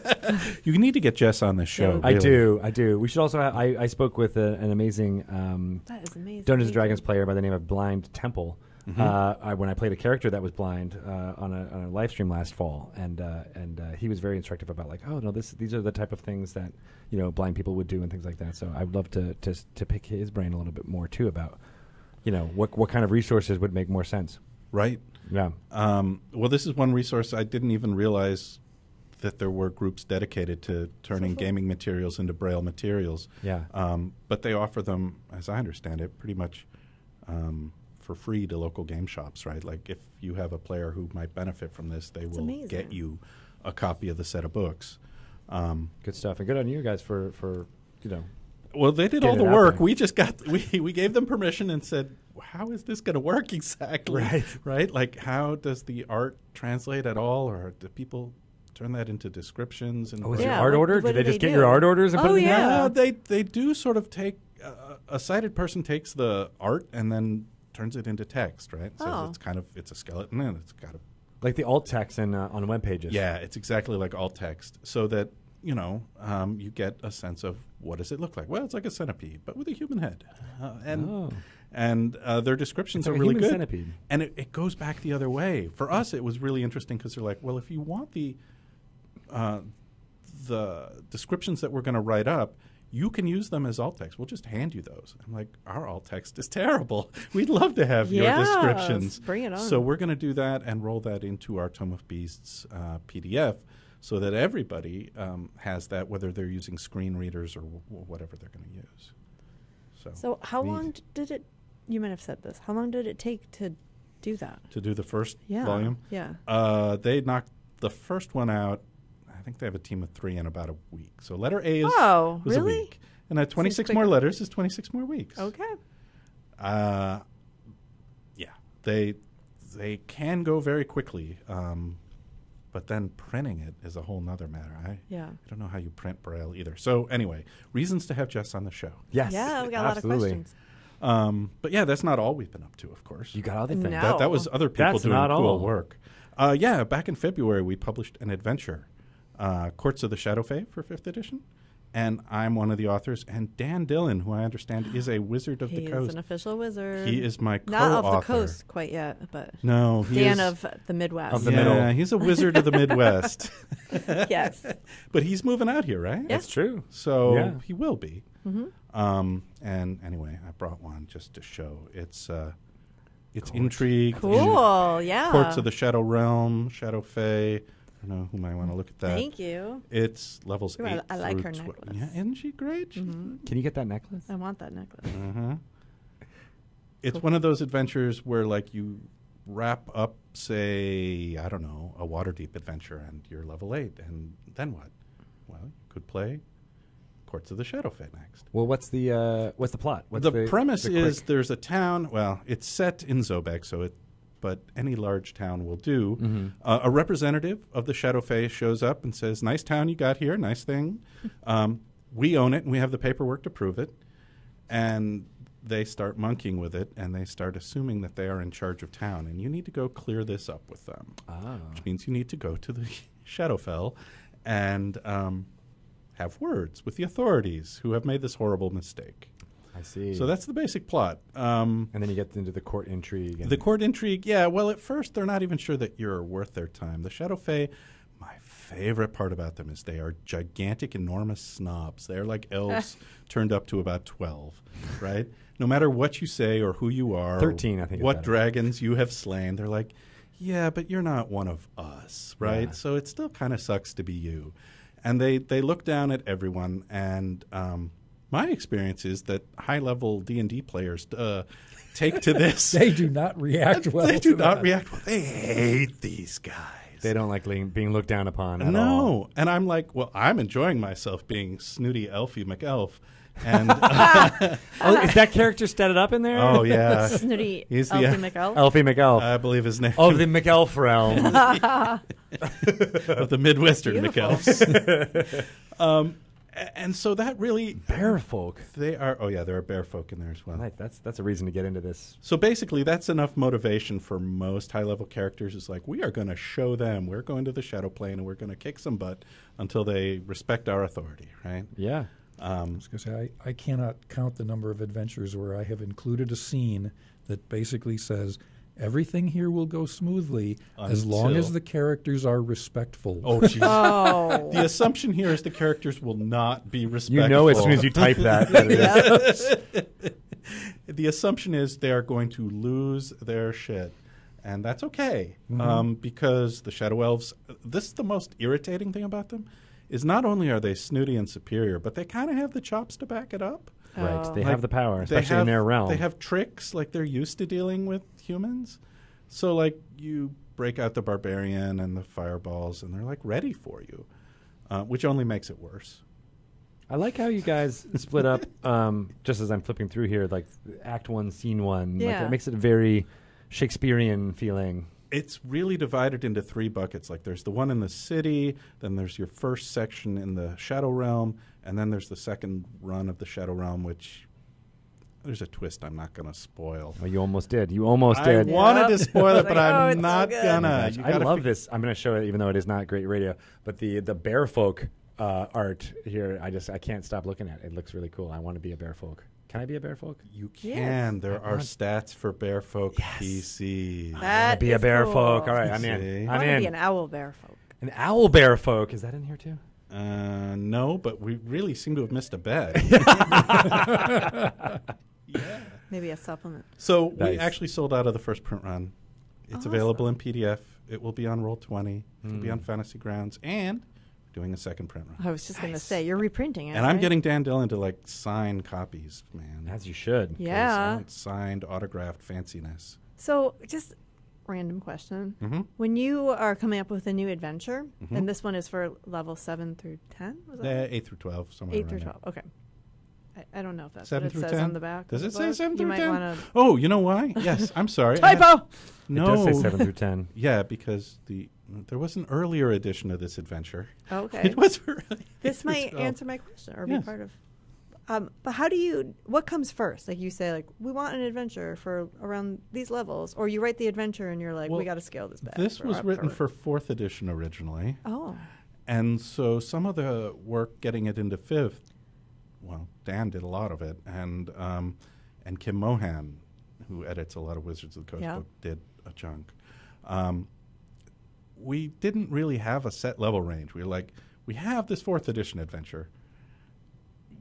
you need to get Jess on this show. Yeah, I do, I do. We should also. Have, I I spoke with a, an amazing um, That is amazing. Dungeons and Dragons player by the name of Blind Temple. Mhm. Uh, I, when I played a character that was blind uh, on, a, on a live stream last fall, and uh, and uh, he was very instructive about like, oh no, this these are the type of things that you know blind people would do and things like that. So I'd love to to to pick his brain a little bit more too about you know what what kind of resources would make more sense. Right. Yeah, Um, well, this is one resource I didn't even realize that there were groups dedicated to turning gaming materials into braille materials. yeah. Um, but they offer them, as I understand it, pretty much um, for free to local game shops, right? Like if you have a player who might benefit from this, they will amazing. get you a copy of the set of books. Um, Good stuff, and good on you guys for for you know. well, they did all the work. We just got we we gave them permission and said, "How is this going to work exactly?" Right. right. Like, how does the art translate at all, or do people turn that into descriptions? And Oh, is Yeah, your art order? what Did do they they just get do? your art orders and Oh, put it yeah. there? Yeah, they they do sort of take a, a sighted person takes the art and then turns it into text, right? So Oh. it's kind of it's a skeleton and it's got a Like the alt text in, uh, on web pages. yeah, it's exactly like alt text, so that you know um, you get a sense of what does it look like. Well, it's like a centipede, but with a human head, uh, and Oh. and uh, their descriptions It's like are a really human good. centipede. And it, it goes back the other way. For us, it was really interesting because they're like, well, if you want the uh, the descriptions that we're going to write up. You can use them as alt text. We'll just hand you those. I'm like, our alt text is terrible. We'd love to have your Yes, descriptions. bring it on. So we're going to do that and roll that into our Tome of Beasts uh, PDF so that everybody um, has that, whether they're using screen readers or w- whatever they're going to use. So, So how neat. long did it? You might have said this. How long did it take to do that? to do the first Yeah. volume? Yeah. Uh, they knocked the first one out. I think they have a team of three in about a week. So letter A is Oh, was a really? week, and that twenty six more letters is twenty six more weeks. Okay. Uh, yeah, they they can go very quickly, um, but then printing it is a whole nother matter. I Yeah. I don't know how you print braille either. So anyway, reasons to have Jess on the show. Yes. Yeah, we got absolutely. a lot of questions. Um, but yeah, that's not all we've been up to, of course. You got other things. No. That, that was other people That's doing not cool all. work. Uh, yeah, back in February, we published an adventure, uh, Courts of the Shadow Fae for fifth edition. And I'm one of the authors. And Dan Dillon, who I understand is a wizard of He the coast. He's an official wizard. he is my co-author. not of the coast quite yet, but No, he Dan is, of the Midwest. Of the yeah, middle. he's a wizard of the Midwest. yes. but he's moving out here, right? That's true. So Yeah. he will be. hmm Um, and anyway, I brought one just to show it's uh, it's intrigue. in Cool. Yeah. Courts of the Shadow Realm, Shadow Fae. I don't know who might want to look at that. Thank you. It's levels Ooh, I- eight. I like through her tw- necklace. Yeah, isn't she great? She's- hmm Can you get that necklace? I want that necklace. Uh-huh. It's Cool. one of those adventures where, like, you wrap up, say, I don't know, a Waterdeep adventure, and you're level eight, and then what? Well, you could play Courts of the Shadow Fae next. Well, what's the uh, what's the plot? What's the, premise the is quick- there's a town. Well, it's set in Zobeck, so it, but any large town will do. Mhm. Uh, a representative of the Shadow Fae shows up and says, "Nice town you got here. Nice thing. Um, we own it, and we have the paperwork to prove it." And they start monkeying with it, and they start assuming that they are in charge of town, and you need to go clear this up with them, Ah. which means you need to go to the Shadowfell and um, have words with the authorities who have made this horrible mistake. I see. So that's the basic plot. Um, and then you get into the court intrigue. And the court intrigue, yeah. Well, at first they're not even sure that you're worth their time. The Shadow Fae, my favorite part about them is they are gigantic, enormous snobs. They're like elves turned up to about twelve, right? No matter what you say or who you are, 13, I think What dragons you have slain? They're like, yeah, but you're not one of us, right? Yeah. So it still kind of sucks to be you. And they they look down at everyone and. Um, my experience is that high level D and D players uh, take to this. They do not react well. they do to not that. react well. They hate these guys. they don't like being looked down upon at all. and I'm like, well, I'm enjoying myself being snooty Elfie McElf, and uh, Oh, is that character statted up in there? oh yeah, Snooty He's the- Elfie McElf. Elfie McElf. I believe his name of the McElf realm. of the Midwestern Beautiful. McElfs. um, a- and so that really Bear folk. they are. Oh yeah, there are bear folk in there as well. Right, that's that's a reason to get into this. So basically, that's enough motivation for most high level characters. Is like, we are going to show them, we're going to the shadow plane and we're going to kick some butt until they respect our authority, right? Yeah. Um, was going to say, I, I cannot count the number of adventures where I have included a scene that basically says everything here will go smoothly as long as the characters are respectful. oh, jeez. Oh. the assumption here is the characters will not be respectful. You know as soon as you type that. that the assumption is they are going to lose their shit. And that's okay. Mm-hmm. Um, because the Shadow Elves, this is the most irritating thing about them, is not only are they snooty and superior, but they kind of have the chops to back it up. Right. Oh. They Like, have the power, especially have- in their realm. They have tricks, like they're used to dealing with humans. So, like, you break out the barbarian and the fireballs, and they're like ready for you, uh, which only makes it worse. I like how you guys split up. Um, just as I'm flipping through here, like Act One, Scene One. Like, Yeah. it makes it a very Shakespearean feeling. It's really divided into three buckets. Like, there's the one in the city, then there's your first section in the Shadow Realm, and then there's the second run of the Shadow Realm, which there's a twist I'm not going to spoil. Oh, you almost did. You almost I did. wanted to spoil it, but like, oh, I'm it's so not good. Oh gonna. gosh, I love fig- this. I'm going to show it, even though it is not great radio. But the the bear folk uh, art here, I just I can't stop looking at. it. It looks really cool. I want to be a bear folk. Can I be a bear folk? You Yes. can. There I are want- stats for Bear Folk PC. I wanna That be a is bear cool. folk. All right, I'm See? in. I I'm want to in. be an owl bear folk. An owl bear folk. Is that in here too? Uh, no, but we really seem to have missed a bet. Maybe a supplement. So we actually sold out of the first print run. It's Awesome. available in PDF. It will be on Roll Twenty. It'll be Mm. on Fantasy Grounds, and doing a second print run. I was just going to say you're reprinting it. and I'm getting Dan Dillon to like sign copies, man. As you should. Yeah. Signed, autographed fanciness. So, just random question. Mm-hmm. When you are coming up with a new adventure, Mhm. and this one is for level 7 through 10? Was that right? eight through twelve, somewhere 8 around through there. 12. Okay. I, I don't know if that's Seven what it through says 10? on the back. Does it the say book. seven you through 10? Oh, you know why? Yes, I'm sorry. I had- Typo! No, It does say seven through ten. Yeah, because the there was an earlier edition of this adventure. Okay. It was this might through 12. answer my question or Yes. be part of. Um, but how do you? What comes first? Like you say, like we want an adventure for around these levels, or you write the adventure and you're like, Well, we got to scale this back. This was written for. for fourth edition originally, Oh, and so some of the work getting it into fifth, well, Dan did a lot of it, and um, and Kim Mohan, who edits a lot of Wizards of the Coast Yeah. book, did a chunk. Um, we didn't really have a set level range. We were like, we have this fourth edition adventure.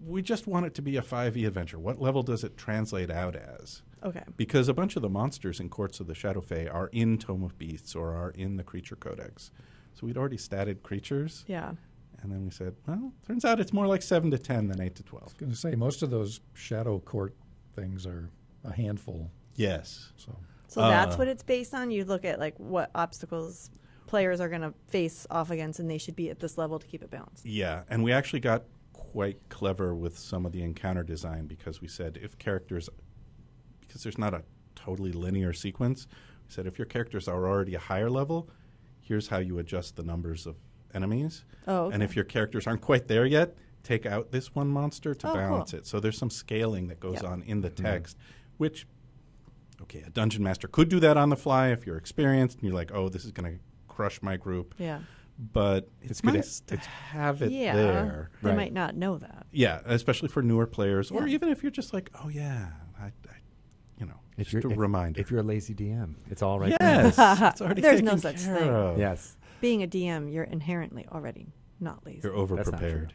We just want it to be a 5e adventure. What level does it translate out as? okay. because a bunch of the monsters in Courts of the Shadow Fae are in Tome of Beasts or are in the Creature Codex. So we'd already statted creatures, Yeah. And then we said, well, turns out it's more like 7 to 10 than 8 to 12. I was going to say most of those shadow court things are a handful. Yes. So So that's Uh, what it's based on. You look at like what obstacles players are going to face off against, and they should be at this level to keep it balanced. Yeah, and we actually got quite clever with some of the encounter design because we said if characters, because there's not a totally linear sequence, we said if your characters are already a higher level, here's how you adjust the numbers of enemies. Oh, And if your characters aren't quite there yet, take out this one monster to Oh, balance cool. it. So there's some scaling that goes Yep. on in the mm-hmm. text, which, okay, a dungeon master could do that on the fly if you're experienced and you're like, oh, this is going to crush my group. Yeah. But it's, It's good to- nice to have it yeah. there. They Right. might not know that. Yeah, especially for newer players, or even if you're just like, oh yeah, I, I you know, If just you're a if, reminder. if you're a lazy DM, it's all right. there. yes, it's already There's no such care thing. of. yes. Being a DM, you're inherently already not lazy. you're over That's not true. prepared.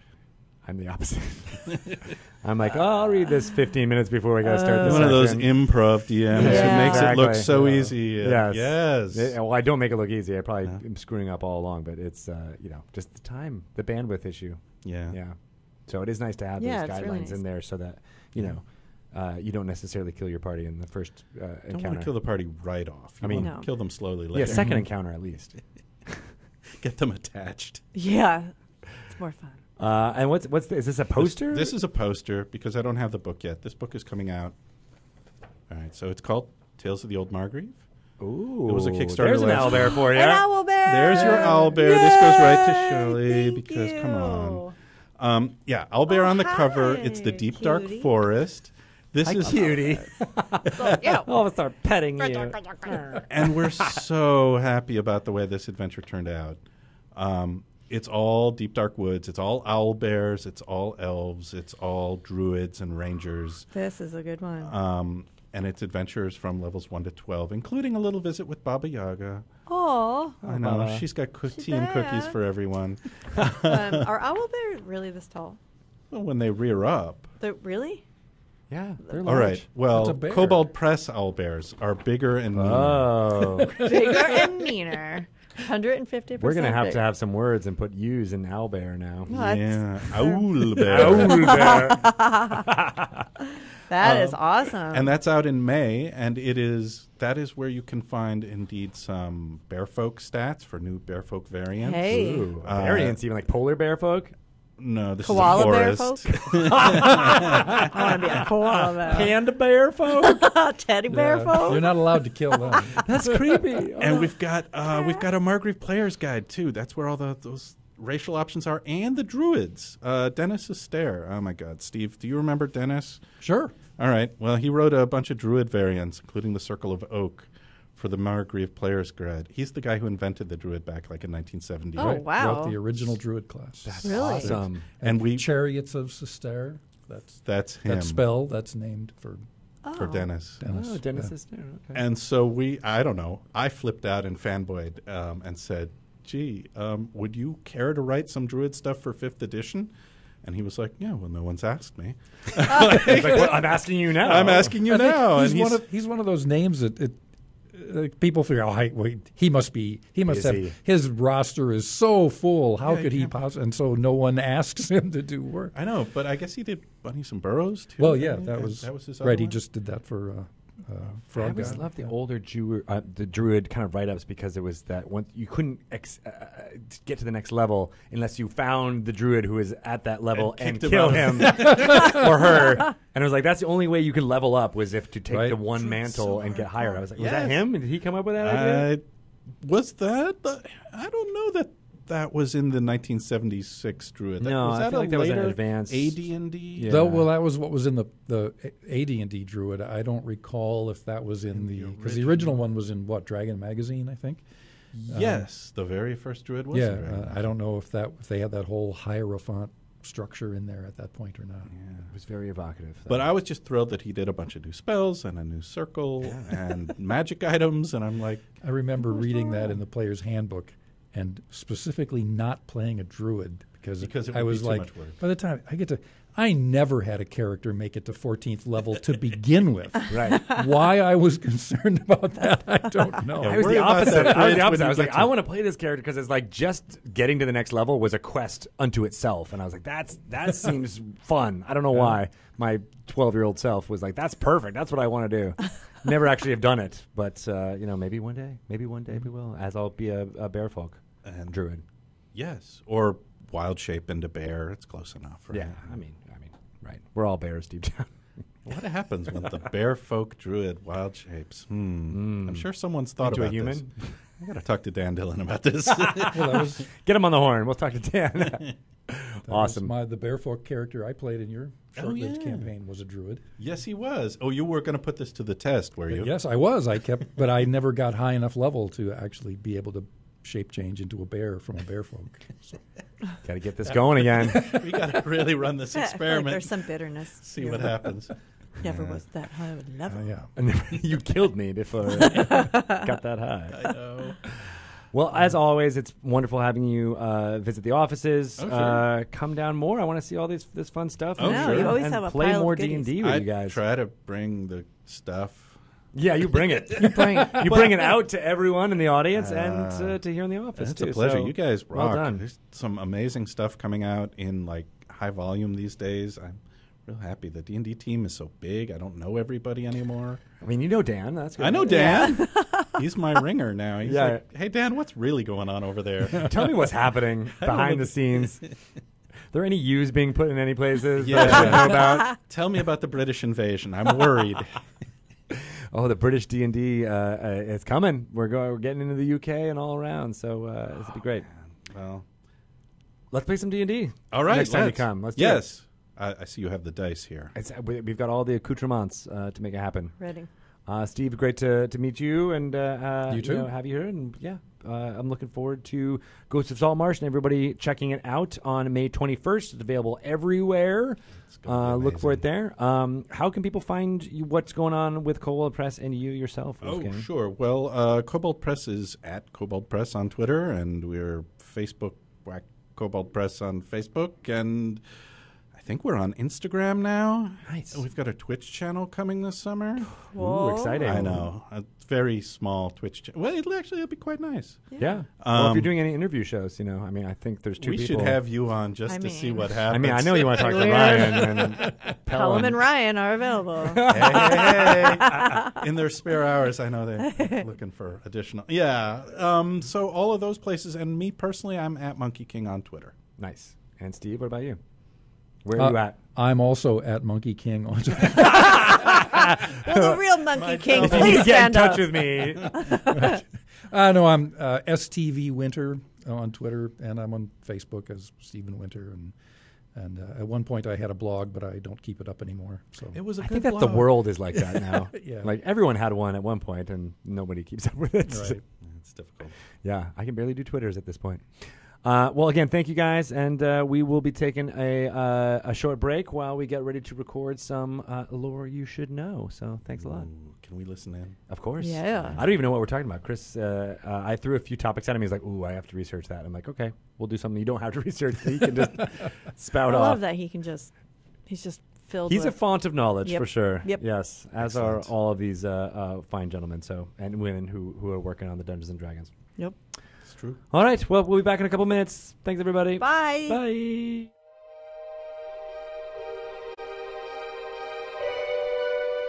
I'm the opposite. I'm like, oh, I'll read this 15 minutes before we got to start this. One of those section. improv DMs Yeah. who makes it look Exactly. so Yeah. easy. Yes. yes. Eh, well, I don't make it look easy. I probably Yeah. am screwing up all along, but it's uh, you know just the time, the bandwidth issue. yeah. Yeah. So it is nice to have Yeah, those it's really guidelines nice. in there so that you Yeah. know uh, you don't necessarily kill your party in the first uh, Don't want encounter. to kill the party right off. You I mean- wanna No. kill them slowly later. yeah, second encounter at least. Get them attached. Yeah. It's more fun. Uh, and what's what's the, is this a poster? This, this is a poster because I don't have the book yet. This book is coming out. All right, so it's called Tales of the Old Margrave. Ooh, It was a Kickstarter There's an owl bear for you. An owl bear. There's your owl bear. This goes right to Shirley Shelley Thank because, come on. Um, yeah, Owlbear Oh, on the cover. It's the hi, deep dark forest. This Hi, is cutie. yeah. Oh, I'll start petting you. and we're so happy about the way this adventure turned out. Um, it's all deep dark woods. It's all owl bears. It's all elves. It's all druids and rangers. This is a good one. Um, and it's adventures from levels one to twelve, including a little visit with Baba Yaga. Oh, I know Baba. she's got cook She's tea and cookies for everyone. um, are owl bears really this tall? Well, when they rear up. They're really? Yeah, they're large. right. Well, It's a bear. Kobold Press owl bears are bigger and meaner. Oh, Bigger and meaner. 150 we're gonna have to have some words and put U's in owl bear now. No, that's- yeah, owl bear. Owl bear. That is Um, awesome. and that's out in May, and it is that is where you can find indeed some Bearfolk stats for new Bearfolk variants. Hey. Ooh, Uh, variants, even like polar bear folk. No, this Koala bear is a forest. I want to be a koala bear. Panda bear folk. Teddy bear Yeah, folk. You're not allowed to kill them. That's creepy. and we've got uh, we've got a Margrave Player's Guide too. That's where all the those racial options are, and the druids. Uh, Dennis Sustare. Oh my God, Steve, do you remember Dennis? Sure. All right. Well, he wrote a bunch of druid variants, including the Circle of Oak, for the Margrave Players Guide. He's the guy who invented the druid back like in 1970. Oh, Right. wow. Wrote the original Druid class. That's Really? awesome. And we Chariots of Sustarre. That's that's him that spell. That's named for for Oh. Dennis. Dennis. Oh, Dennis Yeah. is there. Okay. And so we, I don't know, I flipped out and fanboyed um, and said, gee, um, would you care to write some druid stuff for fifth edition? And he was like, yeah, well, no one's asked me. He's like, well, I'm asking you now. I'm asking you I now. He's, and one of he's one of those names that it, uh, people figure, oh, wait, he must be. He must have Busy. his roster is so full. How Yeah, could he possibly? And so no one asks him to do work. I know, but I guess he did Bunnies and Burrows too. Well, yeah, that was that was his right. He just did that for uh, uh, I Frog always loved the Yeah. older Jew, uh, the Druid kind of write ups because it was that one you couldn't ex- uh, uh, get to the next level unless you found the Druid who was at that level And and, him kill him or her. And I was like that's the only way you could level up was if to take Right. the one Druid's mantle so and get higher. I was like, was that him? Did he come up with that idea? Uh, was that? The, I don't know that that was in the 1976 Druid. That, No, was I that feel a like that was an later advanced- AD&D? Yeah. Though, well, that was what was in the the AD and D Druid. I don't recall if that was in, the because the original one was in what Dragon Magazine, I think. Yes, the very first Druid was. yeah, in Dragon uh, I don't know if that if they had that whole hierophant structure in there at that point or not. It was very evocative. But I was just thrilled that he did a bunch of new spells and a new circle and magic items, and I'm like, I remember reading that in the player's handbook and specifically not playing a druid because, Because it I would be was too like, much work. by the time I get to, I never had a character make it to 14th level to begin with. right. Why I was concerned about that, I don't know. Yeah, I was the opposite. that I was the opposite. I was like, to I want to play this character because it's like just getting to the next level was a quest unto itself, and I was like, that's that seems fun. I don't know why my twelve year old self was like, that's perfect. That's what I want to do. Never actually have done it, but uh, you know, maybe one day, maybe one day we will, as I'll be a, a bear folk and druid. yes, or wild shape into bear. It's close enough, right? Yeah, I mean, I mean, right. We're all bears deep down. What happens when the bear folk druid wild shapes? Hmm. I'm sure someone's thought Into a human? this. I got to talk to Dan Dillon about this. well, was, Get him on the horn. We'll talk to Dan. awesome. Was my, the Bearfolk character I played in your Oh, short-lived yeah. campaign was a druid. yes, he was. Oh, you were going to put this to the test, were you? Yes, I was. I kept, but I never got high enough level to actually be able to shape change into a bear from a bearfolk. So, Got to get this going again. we got to really run this I feel like experiment. there's some bitterness. see what happens. Never was that high of a level. uh, yeah. You killed me before I got that high. I know. Well, as always, it's wonderful having you uh, visit the offices. Oh, sure. uh, come down more. I want to see all this this fun stuff. Oh, and- No, you always and have a play pile of more D goodies. and D with I you guys. try to bring the stuff. Yeah, you bring it. You bring it. you bring it out to everyone in the audience and Uh, uh, to here in the office. It's too. a pleasure. So, you guys well rock. done. There's some amazing stuff coming out in like high volume these days. I'm real happy. The D and D team is so big. I don't know everybody anymore. I mean, you know Dan. That's good. I know Dan. He's my ringer now. He's Yeah. like, "Hey Dan, what's really going on over there?" Tell me what's happening behind the scenes. there any U's being put in any places Yeah. that I should know about? Tell me about the British invasion. I'm worried. Oh, the British D and D uh, is coming. We're going. We're getting into the UK and all around. So uh, this will be great. well, Let's play some D and D. all right. Next time you let's. come, let's do it. yes, I, I see you have the dice here. It's, we- we've got all the accoutrements uh, to make it happen. Ready. Uh, Steve, great to, to meet you and uh, uh, You too. know, have you here. And yeah, uh, I'm looking forward to Ghosts of Saltmarsh and everybody checking it out on May 21st. It's available everywhere. gonna Uh, look for it there. Um, how can people find you, what's going on with Kobold Press and you yourself? Oh, Wolfgang? sure. Well, uh, Kobold Press is at Kobold Press on Twitter, and we're Facebook, Whack Kobold Press on Facebook, and I think we're on Instagram now. Nice. We've got a Twitch channel coming this summer. Ooh, exciting. I know. A very small Twitch channel. Well, it'll actually it'll be quite nice. Yeah. well, if Um, you're doing any interview shows, you know, I mean, I think there's two we people. should have you on just I to see what happens. I mean, I know you want to talk to Ryan and Pelham Pelham. and Ryan are available. hey, hey, hey. in their spare hours. I know they're looking for additional. Yeah. Um, so all of those places, and me personally, I'm at Monkey King on Twitter. Nice. And Steve, what about you? Where are Uh, you at? I'm also at Monkey King on Twitter. well, the real Monkey King, If you please get in touch up. with me. uh, no, I'm uh, STV Winter on Twitter, and I'm on Facebook as Stephen Winter. And and uh, at one point I had a blog, but I don't keep it up anymore. So It was a I good think that the world is like that now. Yeah. Like everyone had one at one point, and nobody keeps up with it. Right. It's difficult. Yeah, I can barely do Twitters at this point. Uh, well, again, thank you guys, and uh, we will be taking a uh, a short break while we get ready to record some uh, lore you should know. So thanks a lot. Ooh, can we listen in? Of course. Yeah. I don't even know what we're talking about, Chris. Uh, uh, I threw a few topics at him. He's like, "Ooh, I have to research that." I'm like, "Okay, we'll do something you don't have to research. That you can just spout I off." I love that he can just. He's just filled. He's a font of knowledge Yep. for sure. Yep. Yes, as Excellent. are all of these uh, uh, fine gentlemen. So and women who who are working on the Dungeons and Dragons. Yep. It's true. All right. Well, we'll be back in a couple minutes. Thanks, everybody. Bye. Bye.